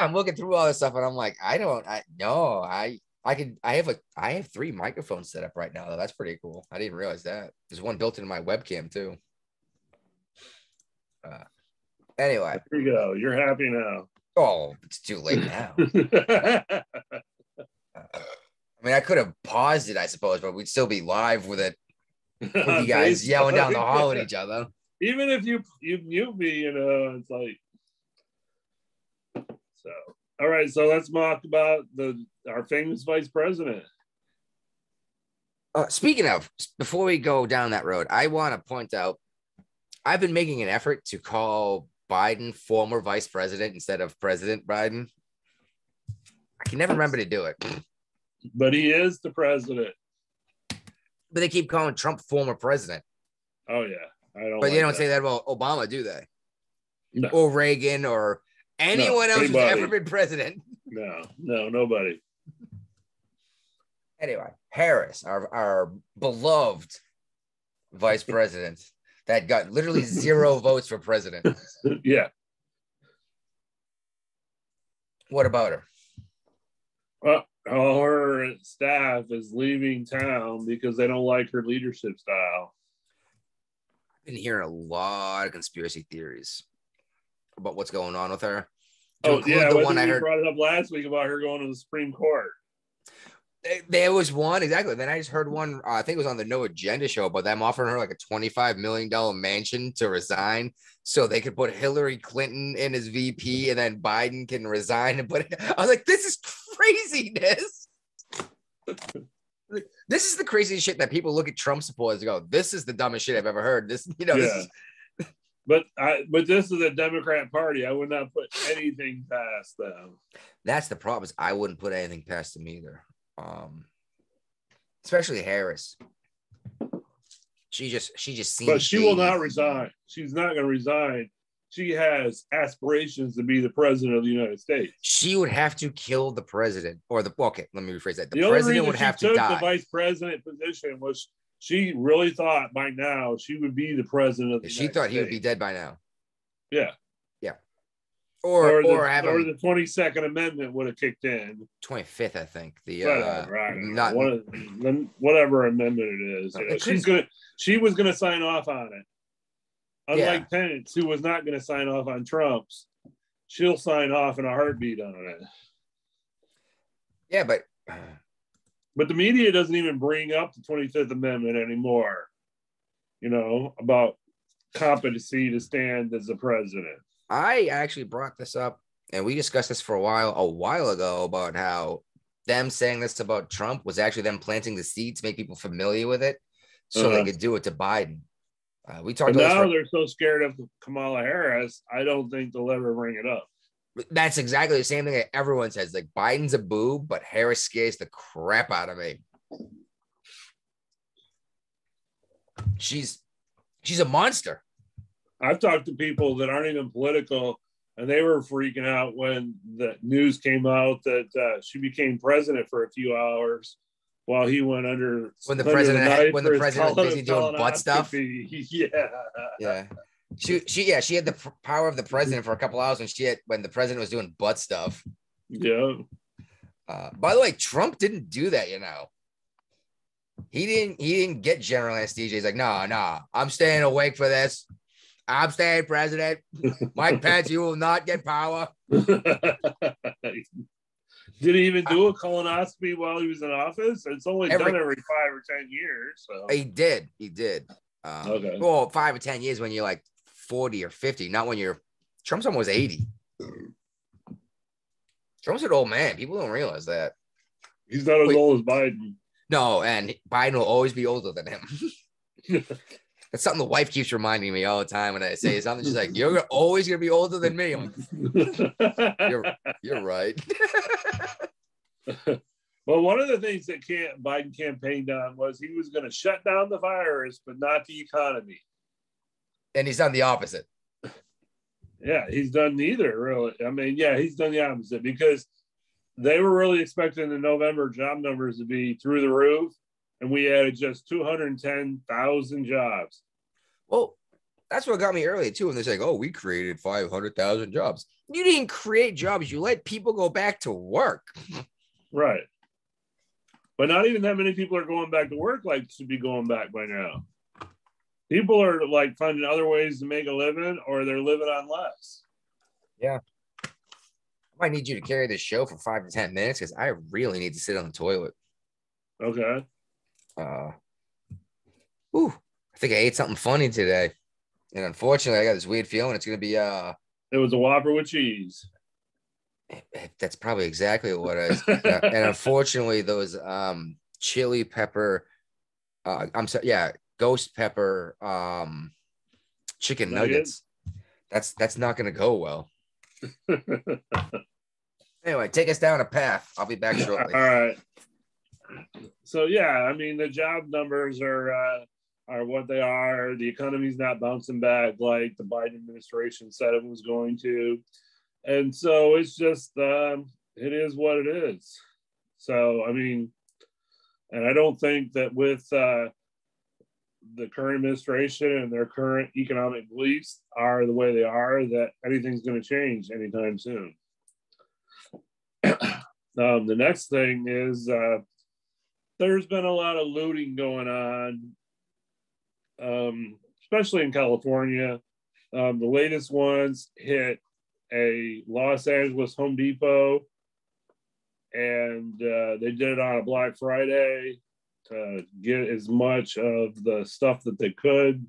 I'm looking through all this stuff and I'm like, I don't, I no, I I can I have a I have three microphones set up right now. Though. That's pretty cool. I didn't realize that. There's one built into my webcam too. Uh, anyway, There you go. You're happy now. Oh, it's too late now. <laughs> I mean, I could have paused it, I suppose, but we'd still be live with it. With you <laughs> guys yelling down the hall at each other. <laughs> Even if you you mute me, you know, it's like so. All right, so let's talk about the our famous vice president. Uh, speaking of, before we go down that road, I want to point out I've been making an effort to call Biden former vice president instead of President Biden. I can never remember to do it, But he is the president. but they keep calling Trump former president. Oh yeah. I don't But like they don't that. say that about Obama, do they? No. Or Reagan or anyone else who's ever been president. No, no, nobody. Anyway, Harris, our, our beloved vice <laughs> president that got literally zero <laughs> votes for president. yeah. What about her? Well, her staff is leaving town because they don't like her leadership style. I've been hearing a lot of conspiracy theories about what's going on with her. To Oh yeah, the one I heard. brought it up last week about her going to the Supreme Court. There- There was one exactly. Then I just heard one. Uh, I think it was on the No Agenda show, but them offering her like a twenty-five million dollar mansion to resign, so they could put Hillary Clinton in as VP, and then Biden can resign and put. <laughs> I was like, this is craziness. <laughs> This is the craziest shit that people look at Trump supporters and go, "This is the dumbest shit I've ever heard." This, you know, Yeah. is But I but this is a Democrat party. I would not put anything past them. that's the problem. Is I wouldn't put anything past them either. Um, especially Harris. She just she just seems. But she will shady. not resign. She's not going to resign. She has aspirations to be the president of the United States. She would have to kill the president, or the okay. Let me rephrase that. The, The, president would she have to took the vice president position was she really thought by now she would be the president of the She thought he would be dead by now, Yeah. Or Or, the, or have or him the 22nd Amendment would have kicked in. twenty fifth. I think the But, uh, right, not one of- the- whatever amendment it is. You know, it she's gonna she was gonna sign off on it. Unlike Yeah. Pence, who was not gonna sign off on Trump's, she'll sign off in a heartbeat on it. yeah, but But the media doesn't even bring up the 25th Amendment anymore, you know, about competency to stand as a president. I actually brought this up, and we discussed this for a while a while ago about how them saying this about Trump was actually them planting the seeds, make people familiar with it, so Uh-huh. they could do it to Biden. Uh, we talked now for- they're so scared of Kamala Harris, I don't think they'll ever bring it up. That's exactly the same thing that everyone says. Like Biden's a boob, but Harris scares the crap out of me. She's she's a monster. I've talked to people that aren't even political, and they were freaking out when the news came out that uh, she became president for a few hours while he went under When the under president had- when the president was busy doing butt stuff? <laughs> Yeah, Yeah. She she yeah, she had the power of the president for a couple hours when she had when the president was doing butt stuff. yeah. Uh, by the way, Trump didn't do that, you know. He didn't he didn't get general anesthesia. He's like, no, no, I'm staying awake for this. I'm staying president. Mike <laughs> Pence, you will not get power. <laughs> Did he even do a colonoscopy while he was in office? It's only Every- done every five or ten years. So He did. He did. Um, Okay. Well, five or 10 years when you're like 40 or 50, not when you're Trump's almost 80. Trump's an old man. People don't realize that. he's not as Wait. old as Biden. No, and Biden will always be older than him. <laughs> That's something the wife keeps reminding me all the time when I say <laughs> something. She's like, You're always gonna be older than me. I'm like, <laughs> you're, you're right. <laughs> well, one of the things that Biden campaigned on was he was going to shut down the virus, but not the economy. and he's done the opposite. Yeah, he's done neither really. I mean, yeah, he's done the opposite because they were really expecting the November job numbers to be through the roof, and we added just 210,000 jobs. Well, that's what got me earlier too. And they're saying, "Oh, we created five hundred thousand jobs." You didn't create jobs. You let people go back to work. Right. But not even that many people are going back to work like should be going back by now. People are like finding other ways to make a living or they're living on less. Yeah. I might need you to carry this show for five to ten minutes because I really need to sit on the toilet. Okay. Uh, ooh, I think I ate something funny today, and unfortunately, I got this weird feeling it's gonna be uh. It was a Whopper with cheese. That's probably exactly what it is. <laughs> And unfortunately, those um chili pepper, uh, I'm sorry, yeah, ghost pepper um chicken Nuggets? nuggets. That's that's not gonna go well. <laughs> Anyway, take us down a path. I'll be back <laughs> shortly. right. So yeah, I mean the job numbers are uh, are what they are. The economy's not bouncing back like the Biden administration said it was going to, and so it's just um, it is what it is. So I mean, and I don't think that with uh, the current administration and their current economic beliefs are the way they are that anything's going to change anytime soon. <clears throat> um, the next thing is uh, there's been a lot of looting going on, um, especially in California. Um, the latest ones hit a Los Angeles Home Depot, and uh, they did it on a Black Friday to get as much of the stuff that they could.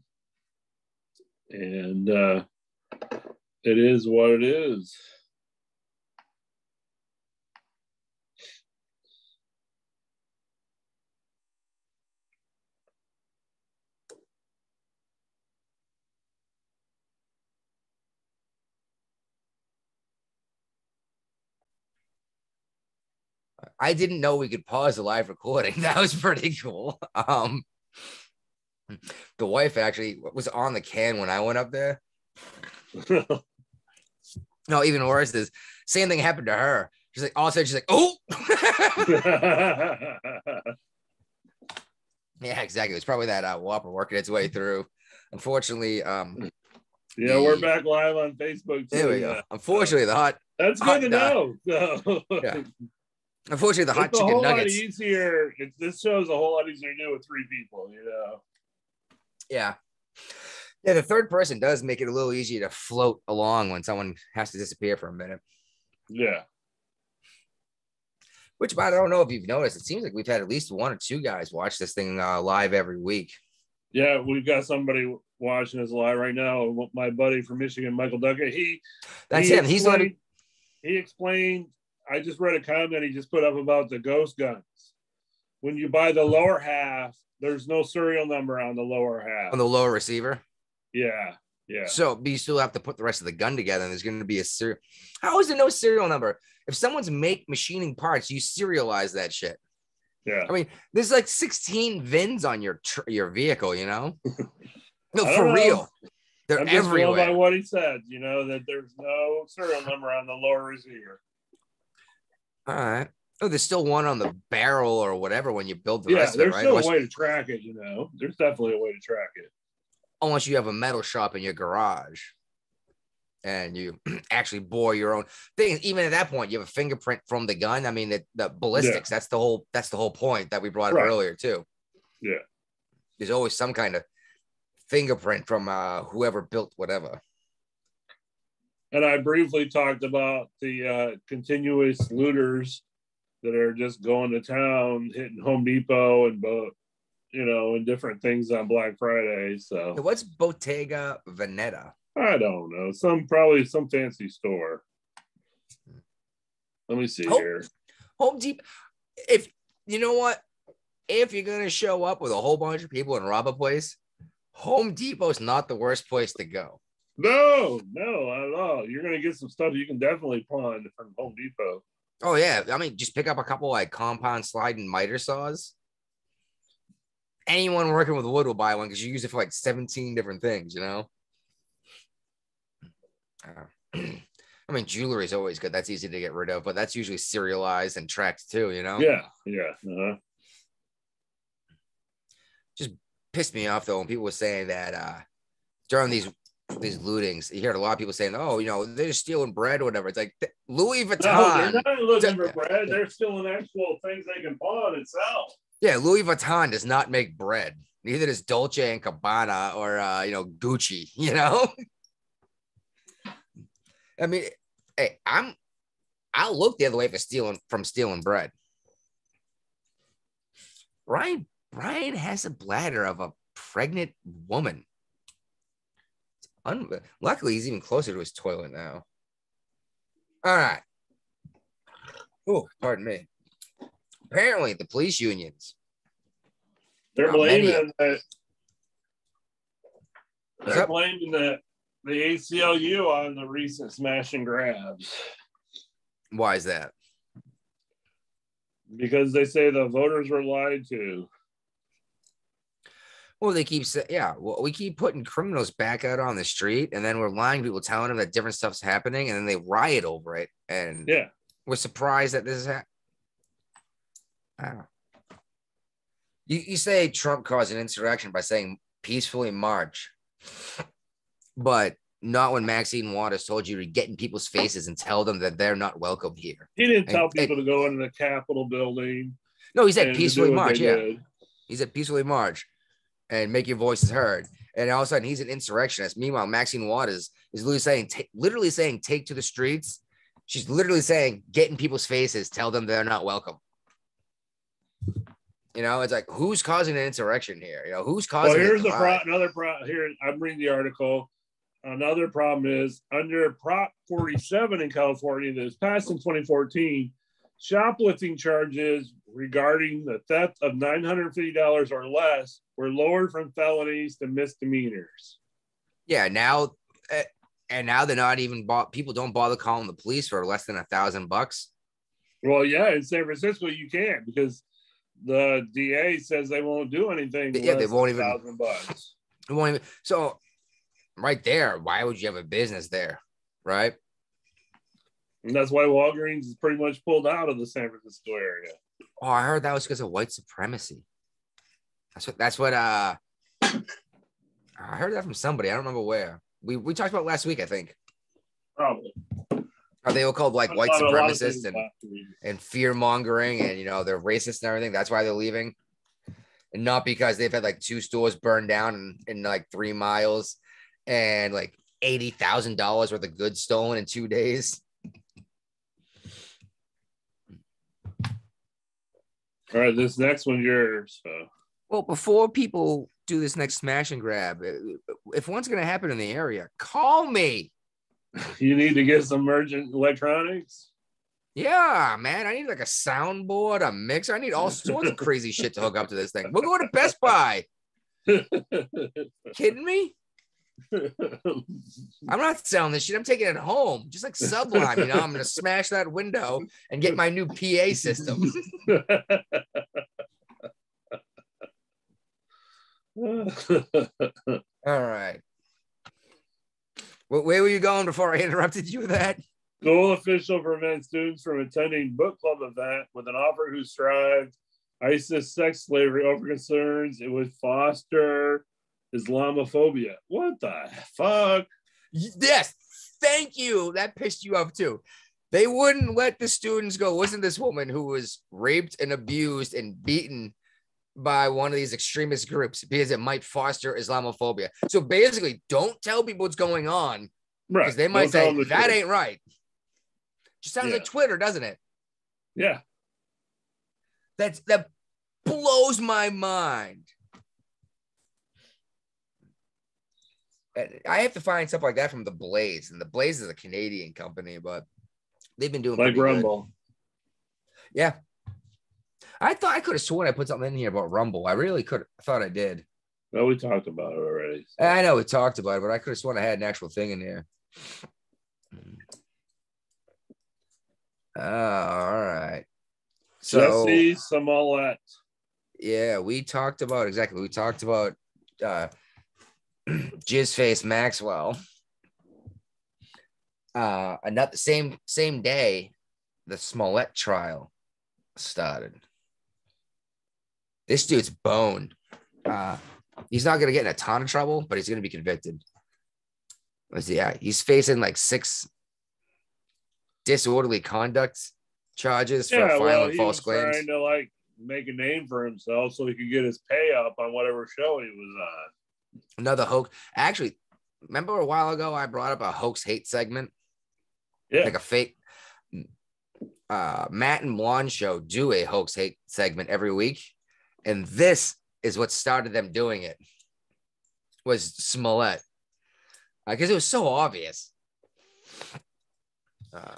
And uh, it is what it is. I didn't know we could pause the live recording. <laughs> That was pretty cool. Um, the wife actually was on the can when I went up there. No, even worse is same thing happened to her. She's like, all of a sudden, she's like, oh, <laughs> yeah, exactly. It's probably that uh, Whopper working its way through. Unfortunately, um, yeah, we're back live on Facebook. Too. there we go. yeah. Unfortunately, the hot, That's Hot good to know. So, <laughs> Yeah. Unfortunately, the hot it's a whole chicken lot nuggets. easier. It, this show's a whole lot easier to do with three people. You know. Yeah. Yeah, the third person does make it a little easier to float along when someone has to disappear for a minute. Yeah. Which by the I don't know if you've noticed. It seems like we've had at least one or two guys watch this thing uh, live every week. Yeah, we've got somebody watching us live right now. My buddy from Michigan, Michael Duckett. He That's he him. He's the one. who- explained- He explained. I just read a comment he just put up about the ghost guns. When you buy the lower half, there's no serial number on the lower half. on the lower receiver. yeah, yeah. So but you still have to put the rest of the gun together, and there's going to be a serial. How is there no serial number? If someone's make machining parts, you serialize that shit. Yeah. I mean, there's like 16 VINs on your tr- your vehicle. You know, <laughs> no, for know. real. They're I'm just going by what he said, you know, that there's no serial number on the lower receiver. All right. Oh, there's still one on the barrel or whatever when you build the Yeah, rest of it, there's still Unless, a way to track it, you know. There's definitely a way to track it. unless you have a metal shop in your garage and you <clears throat> actually bore your own thing. Even at that point, you have a fingerprint from the gun. I mean, the, the ballistics, that's the whole that's the whole point that we brought up earlier, too. Yeah. There's always some kind of fingerprint from uh, whoever built whatever. And I briefly talked about the uh, continuous looters that are just going to town, hitting Home Depot and both, you know, and different things on Black Friday. So What's Bottega Veneta? I don't know. Some probably some fancy store. Let me see Oh. here. Home Depot. If you know what, if you're gonna show up with a whole bunch of people and rob a place, Home Depot's not the worst place to go. No, no, not at all. You're gonna get some stuff you can definitely pawn from Home Depot. Oh yeah, I mean, just pick up a couple like compound sliding miter saws. Anyone working with wood will buy one because you use it for like 17 different things, you know. Uh, <clears throat> I mean, jewelry is always good. That's easy to get rid of, but that's usually serialized and tracked too. You know. Yeah, yeah. Uh-huh. Just pissed me off though when people were saying that uh during these these lootings, you heard a lot of people saying, "Oh, you know, they're stealing bread or whatever." It's like Louis <laughs> No, Vuitton. they're not looking for bread. They're stealing actual things they can pawn and sell. Yeah, Louis Vuitton does not make bread. Neither does Dolce and Gabbana or uh, you know Gucci. <laughs> You know. I mean, hey, I'm. I'll look the other way for stealing from stealing bread. Brian Brian has a bladder of a pregnant woman. Un- Luckily, he's even closer to his toilet now. All right. Oh, pardon me. Apparently, the police unions They're blaming that. They're blaming the the ACLU on the recent smash and grabs Why is that? because they say the voters were lied to. Well, they keep saying, yeah, well, we keep putting criminals back out on the street, and then we're lying people, telling them that different stuff's happening, and then they riot over it, and Yeah, we're surprised that this is happening. Wow. You, you say Trump caused an insurrection by saying peacefully march, but not when Maxine Waters told you to get in people's faces and tell them that they're not welcome here. he didn't tell And- people to go into the Capitol building. No, he said peacefully march. Yeah. did. He said peacefully march and make your voices heard. And all of a sudden he's an insurrectionist. Meanwhile, Maxine Waters is literally saying, literally saying, take to the streets. She's literally saying, get in people's faces, tell them they're not welcome. You know, it's like who's causing an insurrection here? You know, who's causing? Well, here's the pro- another pro. Here, I'm reading the article. Another problem is under Prop 47 in California that was passed in 2014. Shoplifting charges regarding the theft of $950 or less were lowered from felonies to misdemeanors. Yeah, now, uh, and now they're not even bought. People don't bother calling the police for less than a thousand bucks. Well, yeah, in San Francisco you can't because the DA says they won't do anything. Yeah, they won't than even- 1,000 bucks. It won't even, so, right there, why would you have a business there, right? And that's why Walgreens is pretty much pulled out of the San Francisco area. Oh, I heard that was because of white supremacy. That's what. That's what. Uh, I heard that from somebody. I don't remember where. We we talked about last week, I think. Probably. How they were called like white supremacists and, and fear mongering, and you know they're racist and everything. That's why they're leaving, and not because they've had like two stores burned down in, in like three miles, and like eighty thousand dollars worth of goods stolen in two days. All right, this next one's yours. So. Well, before people do this next smash and grab, uh, if one's going to happen in the area, call me. <laughs> You need to get some merchant electronics. Yeah, man. I need like a soundboard, a mixer. I need all <laughs> sorts of crazy shit to hook up to this thing. We'll go to Best Buy. <laughs> Kidding me? <laughs> I'm not selling this shit. I'm taking it home, just like Sublime. You know, I'm going to smash that window and get my new PA system. <laughs> All right. Well, where were you going before I interrupted you with that? School official prevents students from attending book club event with an offer who strived ISIS sex slavery over concerns it would foster Islamophobia. What the fuck? Yes, thank you. That pissed you off too. They wouldn't let the students go. Wasn't this woman who was raped and abused and beaten by one of these extremist groups because it might foster Islamophobia? So basically, don't tell people what's going on Right. because they might Don't say that truth. ain't right. Just sounds Yeah. like Twitter, doesn't it? Yeah. That's that blows my mind. And I have to find stuff like that from the Blaze, and the Blaze is a Canadian company, but they've been doing Like pretty good. Rumble. Yeah, I thought I could have sworn I put something in here about Rumble. I really could. I thought I did. No, we talked about it already. I know we talked about it, but I could have sworn I had an actual thing in here. Oh, all right. So Jussie Smollett. yeah, we talked about exactly. We talked about uh Jizz Face Maxwell. Uh, another same same day, the Smollett trial started. This dude's boned. Uh, he's not gonna get in a ton of trouble, but he's gonna be convicted. Let's yeah, he's facing like six disorderly conduct charges for Yeah, filing well, false claims. trying to like make a name for himself so he could get his pay up on whatever show he was on. Another hoax. Actually, remember a while ago I brought up a hoax hate segment, Yeah, like a fake. Uh, Matt and Blonde show do a hoax hate segment every week, and this is what started them doing it. Was Smollett because it was so obvious. Uh,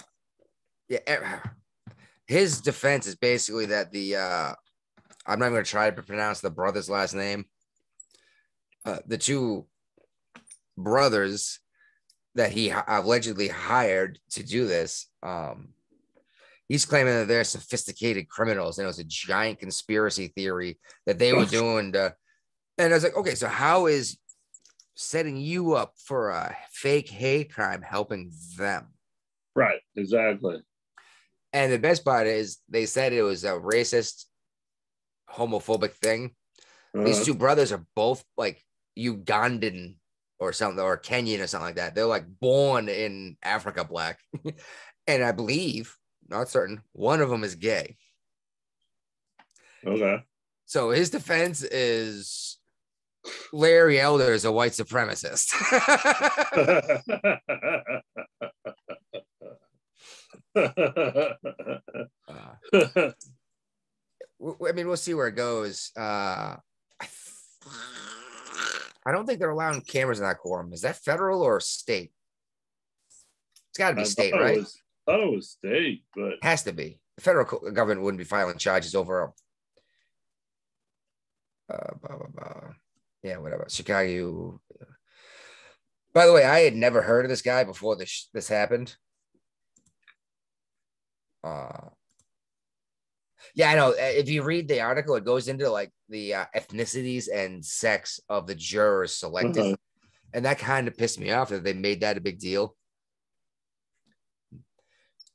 yeah, eh, his defense is basically that the uh, I'm not going to try to pronounce the brother's last name. Uh, the two brothers that he allegedly hired to do this, um, he's claiming that they're sophisticated criminals and it was a giant conspiracy theory that they were <laughs> doing to. And I was like, okay, so how is setting you up for a fake hate crime helping them? right, exactly. And the best part is they said it was a racist, homophobic thing. These Uh-huh. two brothers are both like Ugandan or something, or Kenyan or something like that. They're like born in Africa black. <laughs> and I believe, not certain, one of them is gay. okay. So his defense is Larry Elder is a white supremacist. <laughs> <laughs> Uh, I mean, we'll see where it goes. Uh, I don't think they're allowing cameras in that quorum. Is that federal or state? It's got to be I state, right? was- thought it was state, but Has to be. The federal government wouldn't be filing charges over. Uh, blah, blah, blah. Yeah, whatever. Chicago. By the way, I had never heard of this guy before this this happened. Uh, yeah, I know. Uh, If you read the article, it goes into like the uh, ethnicities and sex of the jurors selected, Uh-huh. and that kind of pissed me off that they made that a big deal.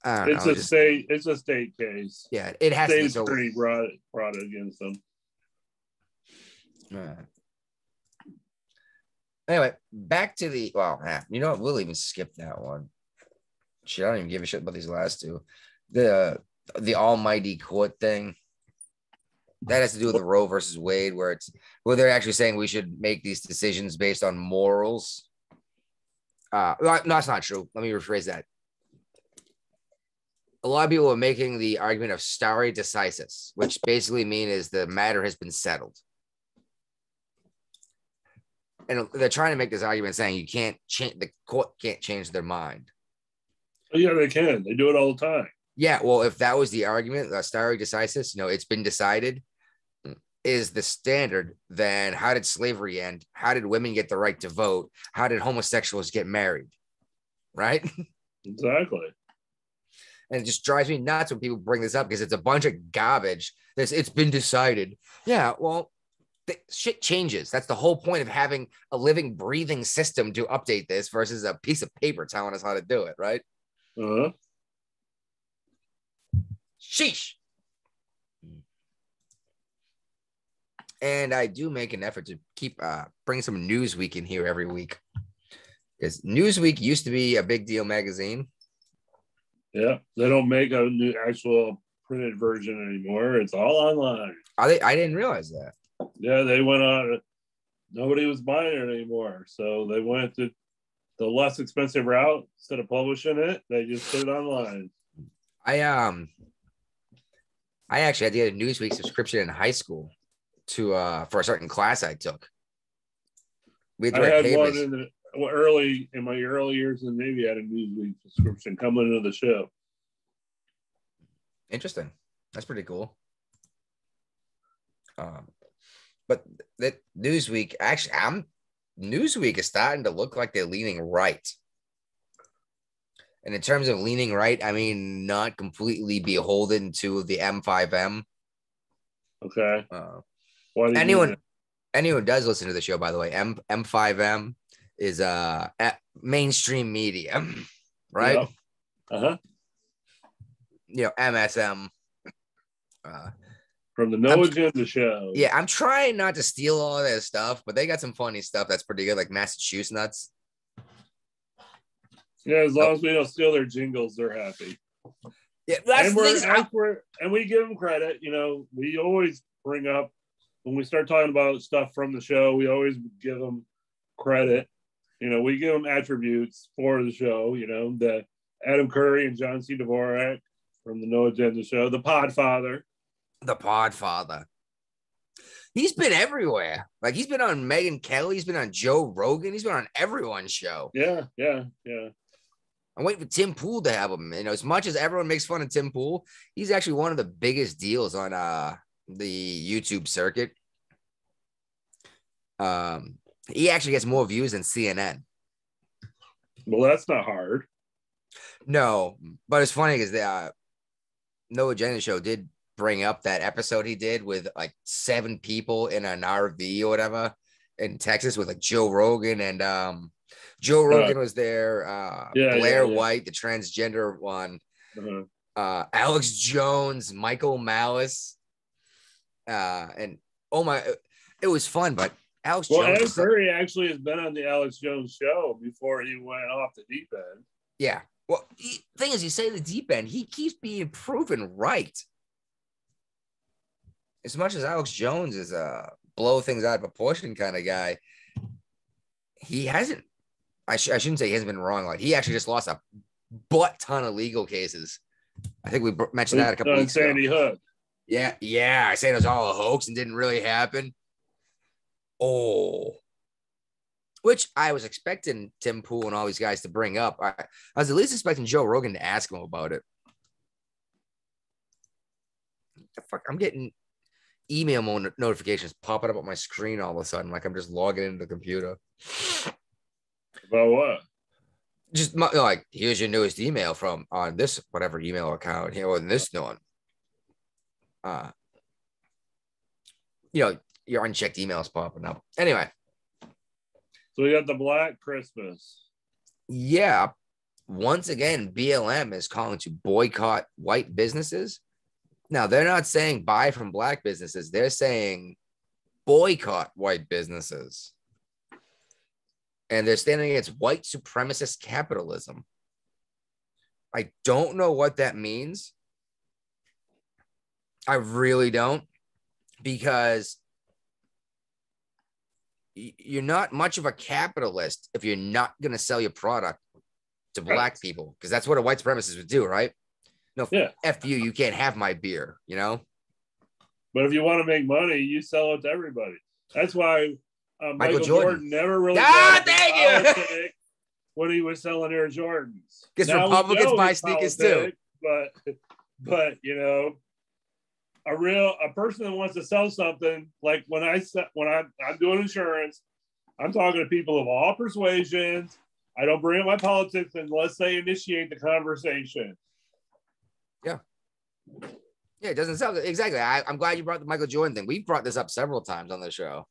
It's know, a just- state. It's a state case. yeah, it has to be so. brought it brought against them. Alright. Anyway, back to the well, you know what? We'll even skip that one. Shit, I don't even give a shit about these last two. The the almighty court thing. That has to do with the Roe versus Wade, where it's where they're actually saying we should make these decisions based on morals. Uh no, that's not true. Let me rephrase that. A lot of people are making the argument of stare decisis, which basically mean is the matter has been settled and they're trying to make this argument saying you can't change the court can't change their mind. Oh, yeah, they can. They do it all the time. Yeah, well, if that was the argument, the stare decisis, you know, it's been decided is the standard, then how did slavery end? How did women get the right to vote? How did homosexuals get married? Right? <laughs> Exactly. And it just drives me nuts when people bring this up because it's a bunch of garbage. This it's been decided. Yeah, well, the shit changes. That's the whole point of having a living, breathing system to update this versus a piece of paper telling us how to do it, right? Uh-huh. Sheesh. And I do make an effort to keep uh bring some Newsweek in here every week. Because Newsweek used to be a big deal magazine. Yeah. They don't make a new actual printed version anymore. It's all online. I, I didn't realize that. Yeah, they went on. Nobody was buying it anymore, so they went to the less expensive route. Instead of publishing it, they just put it online. I um I actually had to get a Newsweek subscription in high school to uh for a certain class I took. We had to I had one in the well, early in my early years in the Navy. I had a Newsweek subscription coming into the ship. Interesting. That's pretty cool. Um, but that Newsweek actually, I'm Newsweek is starting to look like they're leaning right. And in terms of leaning right, I mean not completely beholden to the MSM. Okay. Uh, Why do you do anyone anyone does listen to the show, by the way, M MSM is uh mainstream media, <clears throat> right? Yep. Uh-huh. You know, MSM. Uh, From the No I'm- Agenda show. yeah, I'm trying not to steal all their stuff, but they got some funny stuff that's pretty good, like Massachusetts nuts. Yeah, as long oh. as we don't steal their jingles, they're happy. Yeah, that's and we're, and we're and we give them credit. You know, we always bring up when we start talking about stuff from the show. We always give them credit. You know, we give them attributes for the show. You know, the Adam Curry and John C. Dvorak from the No Agenda show, the Podfather. the Podfather. He's been everywhere. Like he's been on Megyn Kelly, he's been on Joe Rogan, he's been on everyone's show. Yeah, yeah, yeah. I'm waiting for Tim Pool to have him. You know, as much as everyone makes fun of Tim Pool, he's actually one of the biggest deals on uh the YouTube circuit. Um, he actually gets more views than CNN. Well, that's not hard. No, but it's funny because the uh, No Agenda Show did bring up that episode he did with like seven people in an RV or whatever in Texas with like Joe Rogan and um Joe Rogan was there, uh Yeah, yeah, Blair yeah. White, the transgender one, Uh-huh. uh Alex Jones, Michael Malice, uh and oh my it was fun, but Alex Well, Jones so- Curry actually has been on the Alex Jones show before he went off the deep end. Yeah. Well, he, thing is, you say the deep end, he keeps being proven right. As much as Alex Jones is a blow things out of proportion kind of guy, he hasn't. I, sh- I shouldn't say he hasn't been wrong. Like he actually just lost a butt ton of legal cases. I think we br- mentioned that a couple weeks ago. Sandy Hook. Yeah, yeah. I saying it was all a hoax and didn't really happen. Oh, which I was expecting Tim Pool and all these guys to bring up. I, I was at least expecting Joe Rogan to ask him about it. The fuck, I'm getting email notifications popping up on my screen all of a sudden, like I'm just logging into the computer. About what? Just my, like, here's your newest email from on this whatever email account here or this one. Uh, you know, your unchecked emails popping up. Anyway, So we got the Black Christmas. yeah, once again, BLM is calling to boycott white businesses. Now, they're not saying buy from black businesses, they're saying boycott white businesses. And they're standing against white supremacist capitalism. I don't know what that means. I really don't, because you're not much of a capitalist if you're not going to sell your product to Right. black people, because that's what a white supremacist would do, right? No, Yeah. F you, you can't have my beer, you know? But if you want to make money, you sell it to everybody. That's why uh, Michael, Michael Jordan. Jordan. never really Ah, thank you. when he was selling Air Jordans. 'Cause Now we Republicans buy sneakers, too. But but you know, a real a person that wants to sell something like when I when I I'm doing insurance, I'm talking to people of all persuasions. I don't bring up my politics unless they initiate the conversation. Yeah, Yeah, it doesn't sound exactly. I, I'm glad you brought the Michael Jordan thing. We've brought this up several times on the show.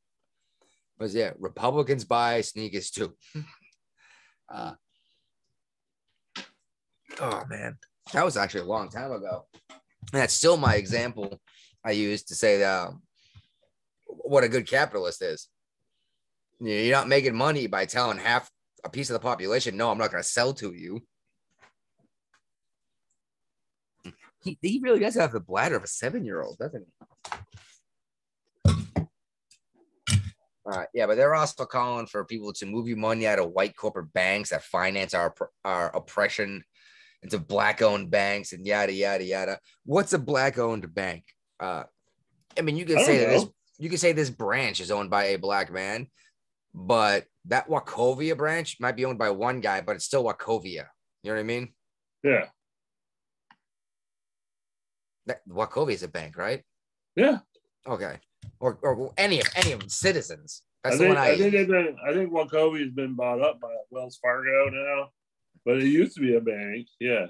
Was yeah, Republicans buy sneakers too. <laughs> uh, oh man, that was actually a long time ago. And that's still my example I used to say that um, what a good capitalist is. You're not making money by telling half a piece of the population, no, I'm not going to sell to you. He, he really does have the bladder of a seven year old, doesn't he? All right, yeah, but they're also calling for people to move your money out of white corporate banks that finance our our oppression into black owned banks and yada yada yada. What's a black owned bank? Uh, I mean, you can say that this you can say this branch is owned by a black man, but that Wachovia branch might be owned by one guy, but it's still Wachovia. You know what I mean? Yeah, That Wachovia is a bank, right? yeah. Okay. Or, or any of any of them, citizens. I That's the think, one I, I, think they've been. I think Wachovia has been bought up by Wells Fargo now, but it used to be a bank. Yeah,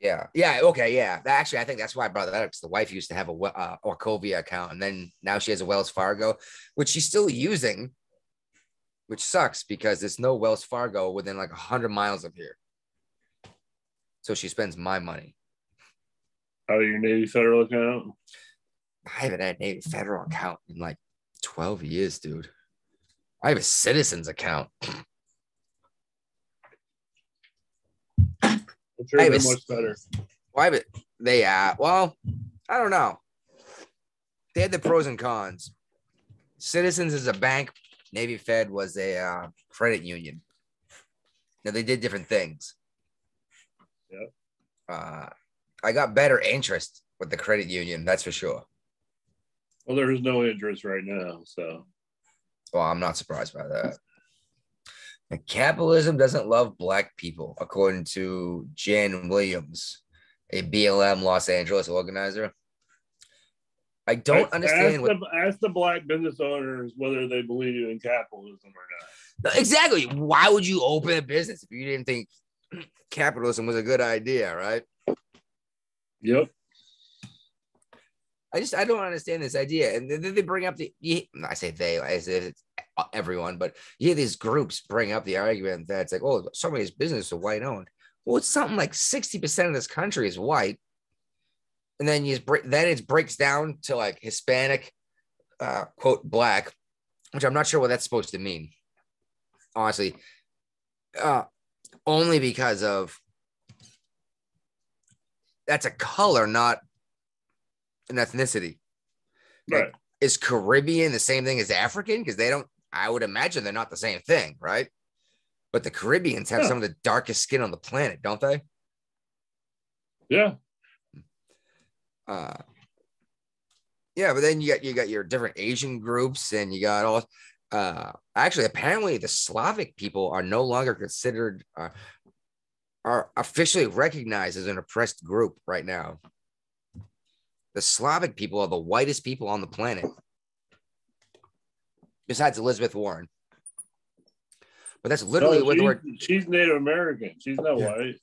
yeah. Yeah. Okay. Yeah. Actually, I think that's why I brought that up because the wife used to have a uh, Wachovia account and then now she has a Wells Fargo, which she's still using, which sucks because there's no Wells Fargo within like 100 miles of here. So she spends my money. Out of your Navy Federal account? I haven't had a Navy Federal account in like 12 years, dude. I have a citizens account. I'm sure they're was- much better. Why but they uh well, I don't know. They had the pros and cons. Citizens is a bank, Navy Fed was a uh, credit union. Now they did different things. Yep. Uh I got better interest with the credit union, that's for sure. Well, there's no interest right now, so Well, I'm not surprised by that. And capitalism doesn't love black people, according to Jan Williams, a BLM Los Angeles organizer. I don't Ask- understand Ask, what the, ask the black business owners whether they believe in capitalism or not. exactly. Why would you open a business if you didn't think capitalism was a good idea, right? Yep. I just I don't understand this idea. And then they bring up the I say they if it's everyone, but yeah, these groups bring up the argument that it's like, oh, some of these businesses are white owned. Well, it's something like 60% of this country is white. And then you break then it breaks down to like Hispanic, uh, quote black, which I'm not sure what that's supposed to mean. Honestly. Uh only because of that's a color, not an ethnicity. Like, is Caribbean the same thing as African? Because they don't, I would imagine they're not the same thing, right? But the Caribbeans have Yeah. some of the darkest skin on the planet, don't they? Yeah. Uh, yeah, but then you got you got your different Asian groups, and you got all. Uh, actually, apparently, the Slavic people are no longer considered uh, are officially recognized as an oppressed group right now. The Slavic people are the whitest people on the planet, besides Elizabeth Warren. But that's literally No, where the she's, word. she's Native American. She's not Yeah. white.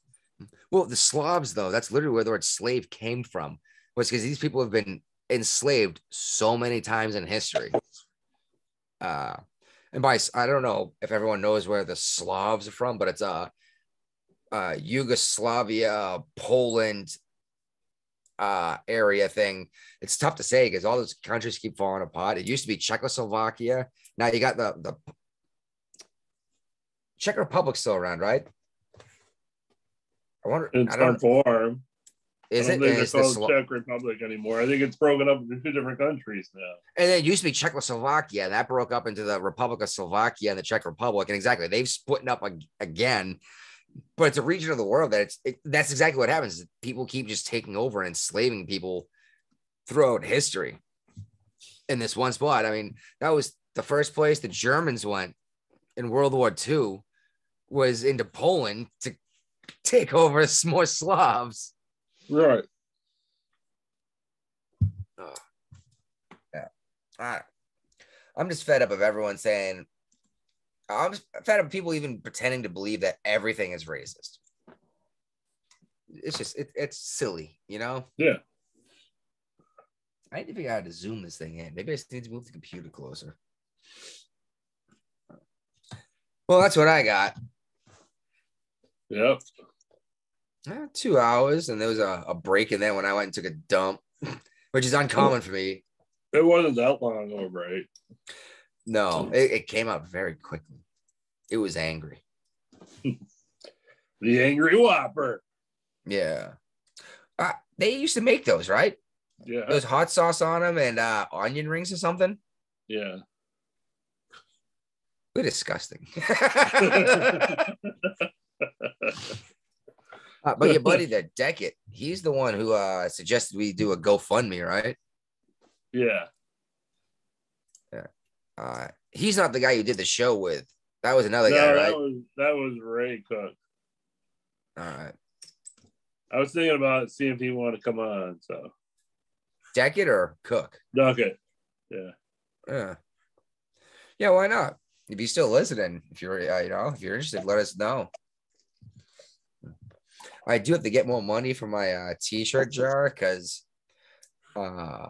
Well, the Slavs, though, that's literally where the word slave came from, was because these people have been enslaved so many times in history. Uh, and by I don't know if everyone knows where the Slavs are from, but it's uh, uh Yugoslavia, Poland, uh area thing. It's tough to say because all those countries keep falling apart. It used to be Czechoslovakia. Now you got the the Czech Republic still around, right? I wonder. In I don't. form. Is I it? don't think Is they're the called Slo- Czech Republic anymore. I think it's broken up into two different countries now. and it used to be Czechoslovakia. That broke up into the Republic of Slovakia and the Czech Republic. And exactly, they've split up ag- again. But it's a region of the world that it's it, that's exactly what happens. People keep just taking over and enslaving people throughout history. In this one spot, I mean, that was the first place the Germans went in World War II was into Poland to take over <laughs> some more Slavs. Right. I, I'm just fed up of everyone saying, I'm fed up of people even pretending to believe that everything is racist. It's just, it, it's silly, you know? Yeah. I need to figure out how to zoom this thing in. Maybe I just need to move the computer closer. Well, that's what I got. Yep. Eh, two hours, and there was a, a break in there when I went and took a dump, <laughs> which is uncommon for me. It wasn't that long ago, right? No, it, it came up very quickly. It was angry. <laughs> The Angry Whopper. Yeah. Uh, they used to make those, right? Yeah. Those hot sauce on them and uh, onion rings or something. Yeah. We're disgusting. <laughs> Uh, but your buddy, the Deckett, he's the one who uh, suggested we do a GoFundMe, right? yeah. Uh, he's not the guy you did the show with. That was another No, guy, that right? was that was Ray Cook. All right. I was thinking about seeing if he wanted to come on. So Deckett or Cook? Duckett. Yeah. Yeah. Yeah, why not? If you're still listening, if you're, uh, you know, if you're interested, let us know. I do have to get more money for my uh, t-shirt jar because uh,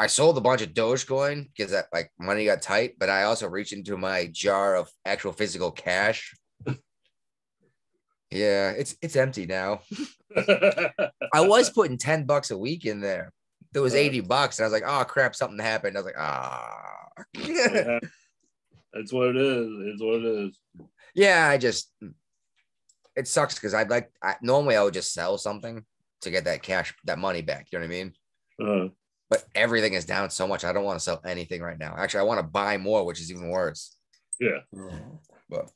I sold a bunch of Dogecoin because that like money got tight, but I also reached into my jar of actual physical cash. <laughs> Yeah, it's it's empty now. <laughs> I was putting 10 bucks a week in there. There was Uh. 80 bucks. And I was like, oh crap, something happened. I was like, ah. Yeah. That's what it is. It's what it is. yeah, I just it sucks because I'd like I, normally I would just sell something to get that cash, that money back. You know what I mean? Uh, But everything is down so much. I don't want to sell anything right now. Actually, I want to buy more, which is even worse. yeah. But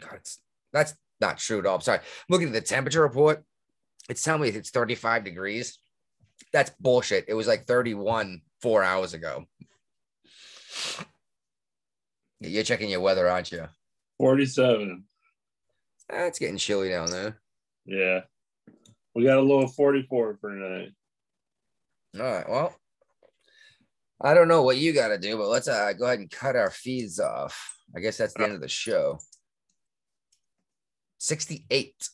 God, it's, that's not true at all. I'm sorry. Looking at the temperature report, it's telling me it's 35 degrees. That's bullshit. It was like 31 four hours ago. You're checking your weather, aren't you? 47. Eh, It's getting chilly down there. Yeah. We got a low of 44 for tonight. All right. Well, I don't know what you got to do, but let's uh, go ahead and cut our feeds off. I guess that's the end of the show. 68.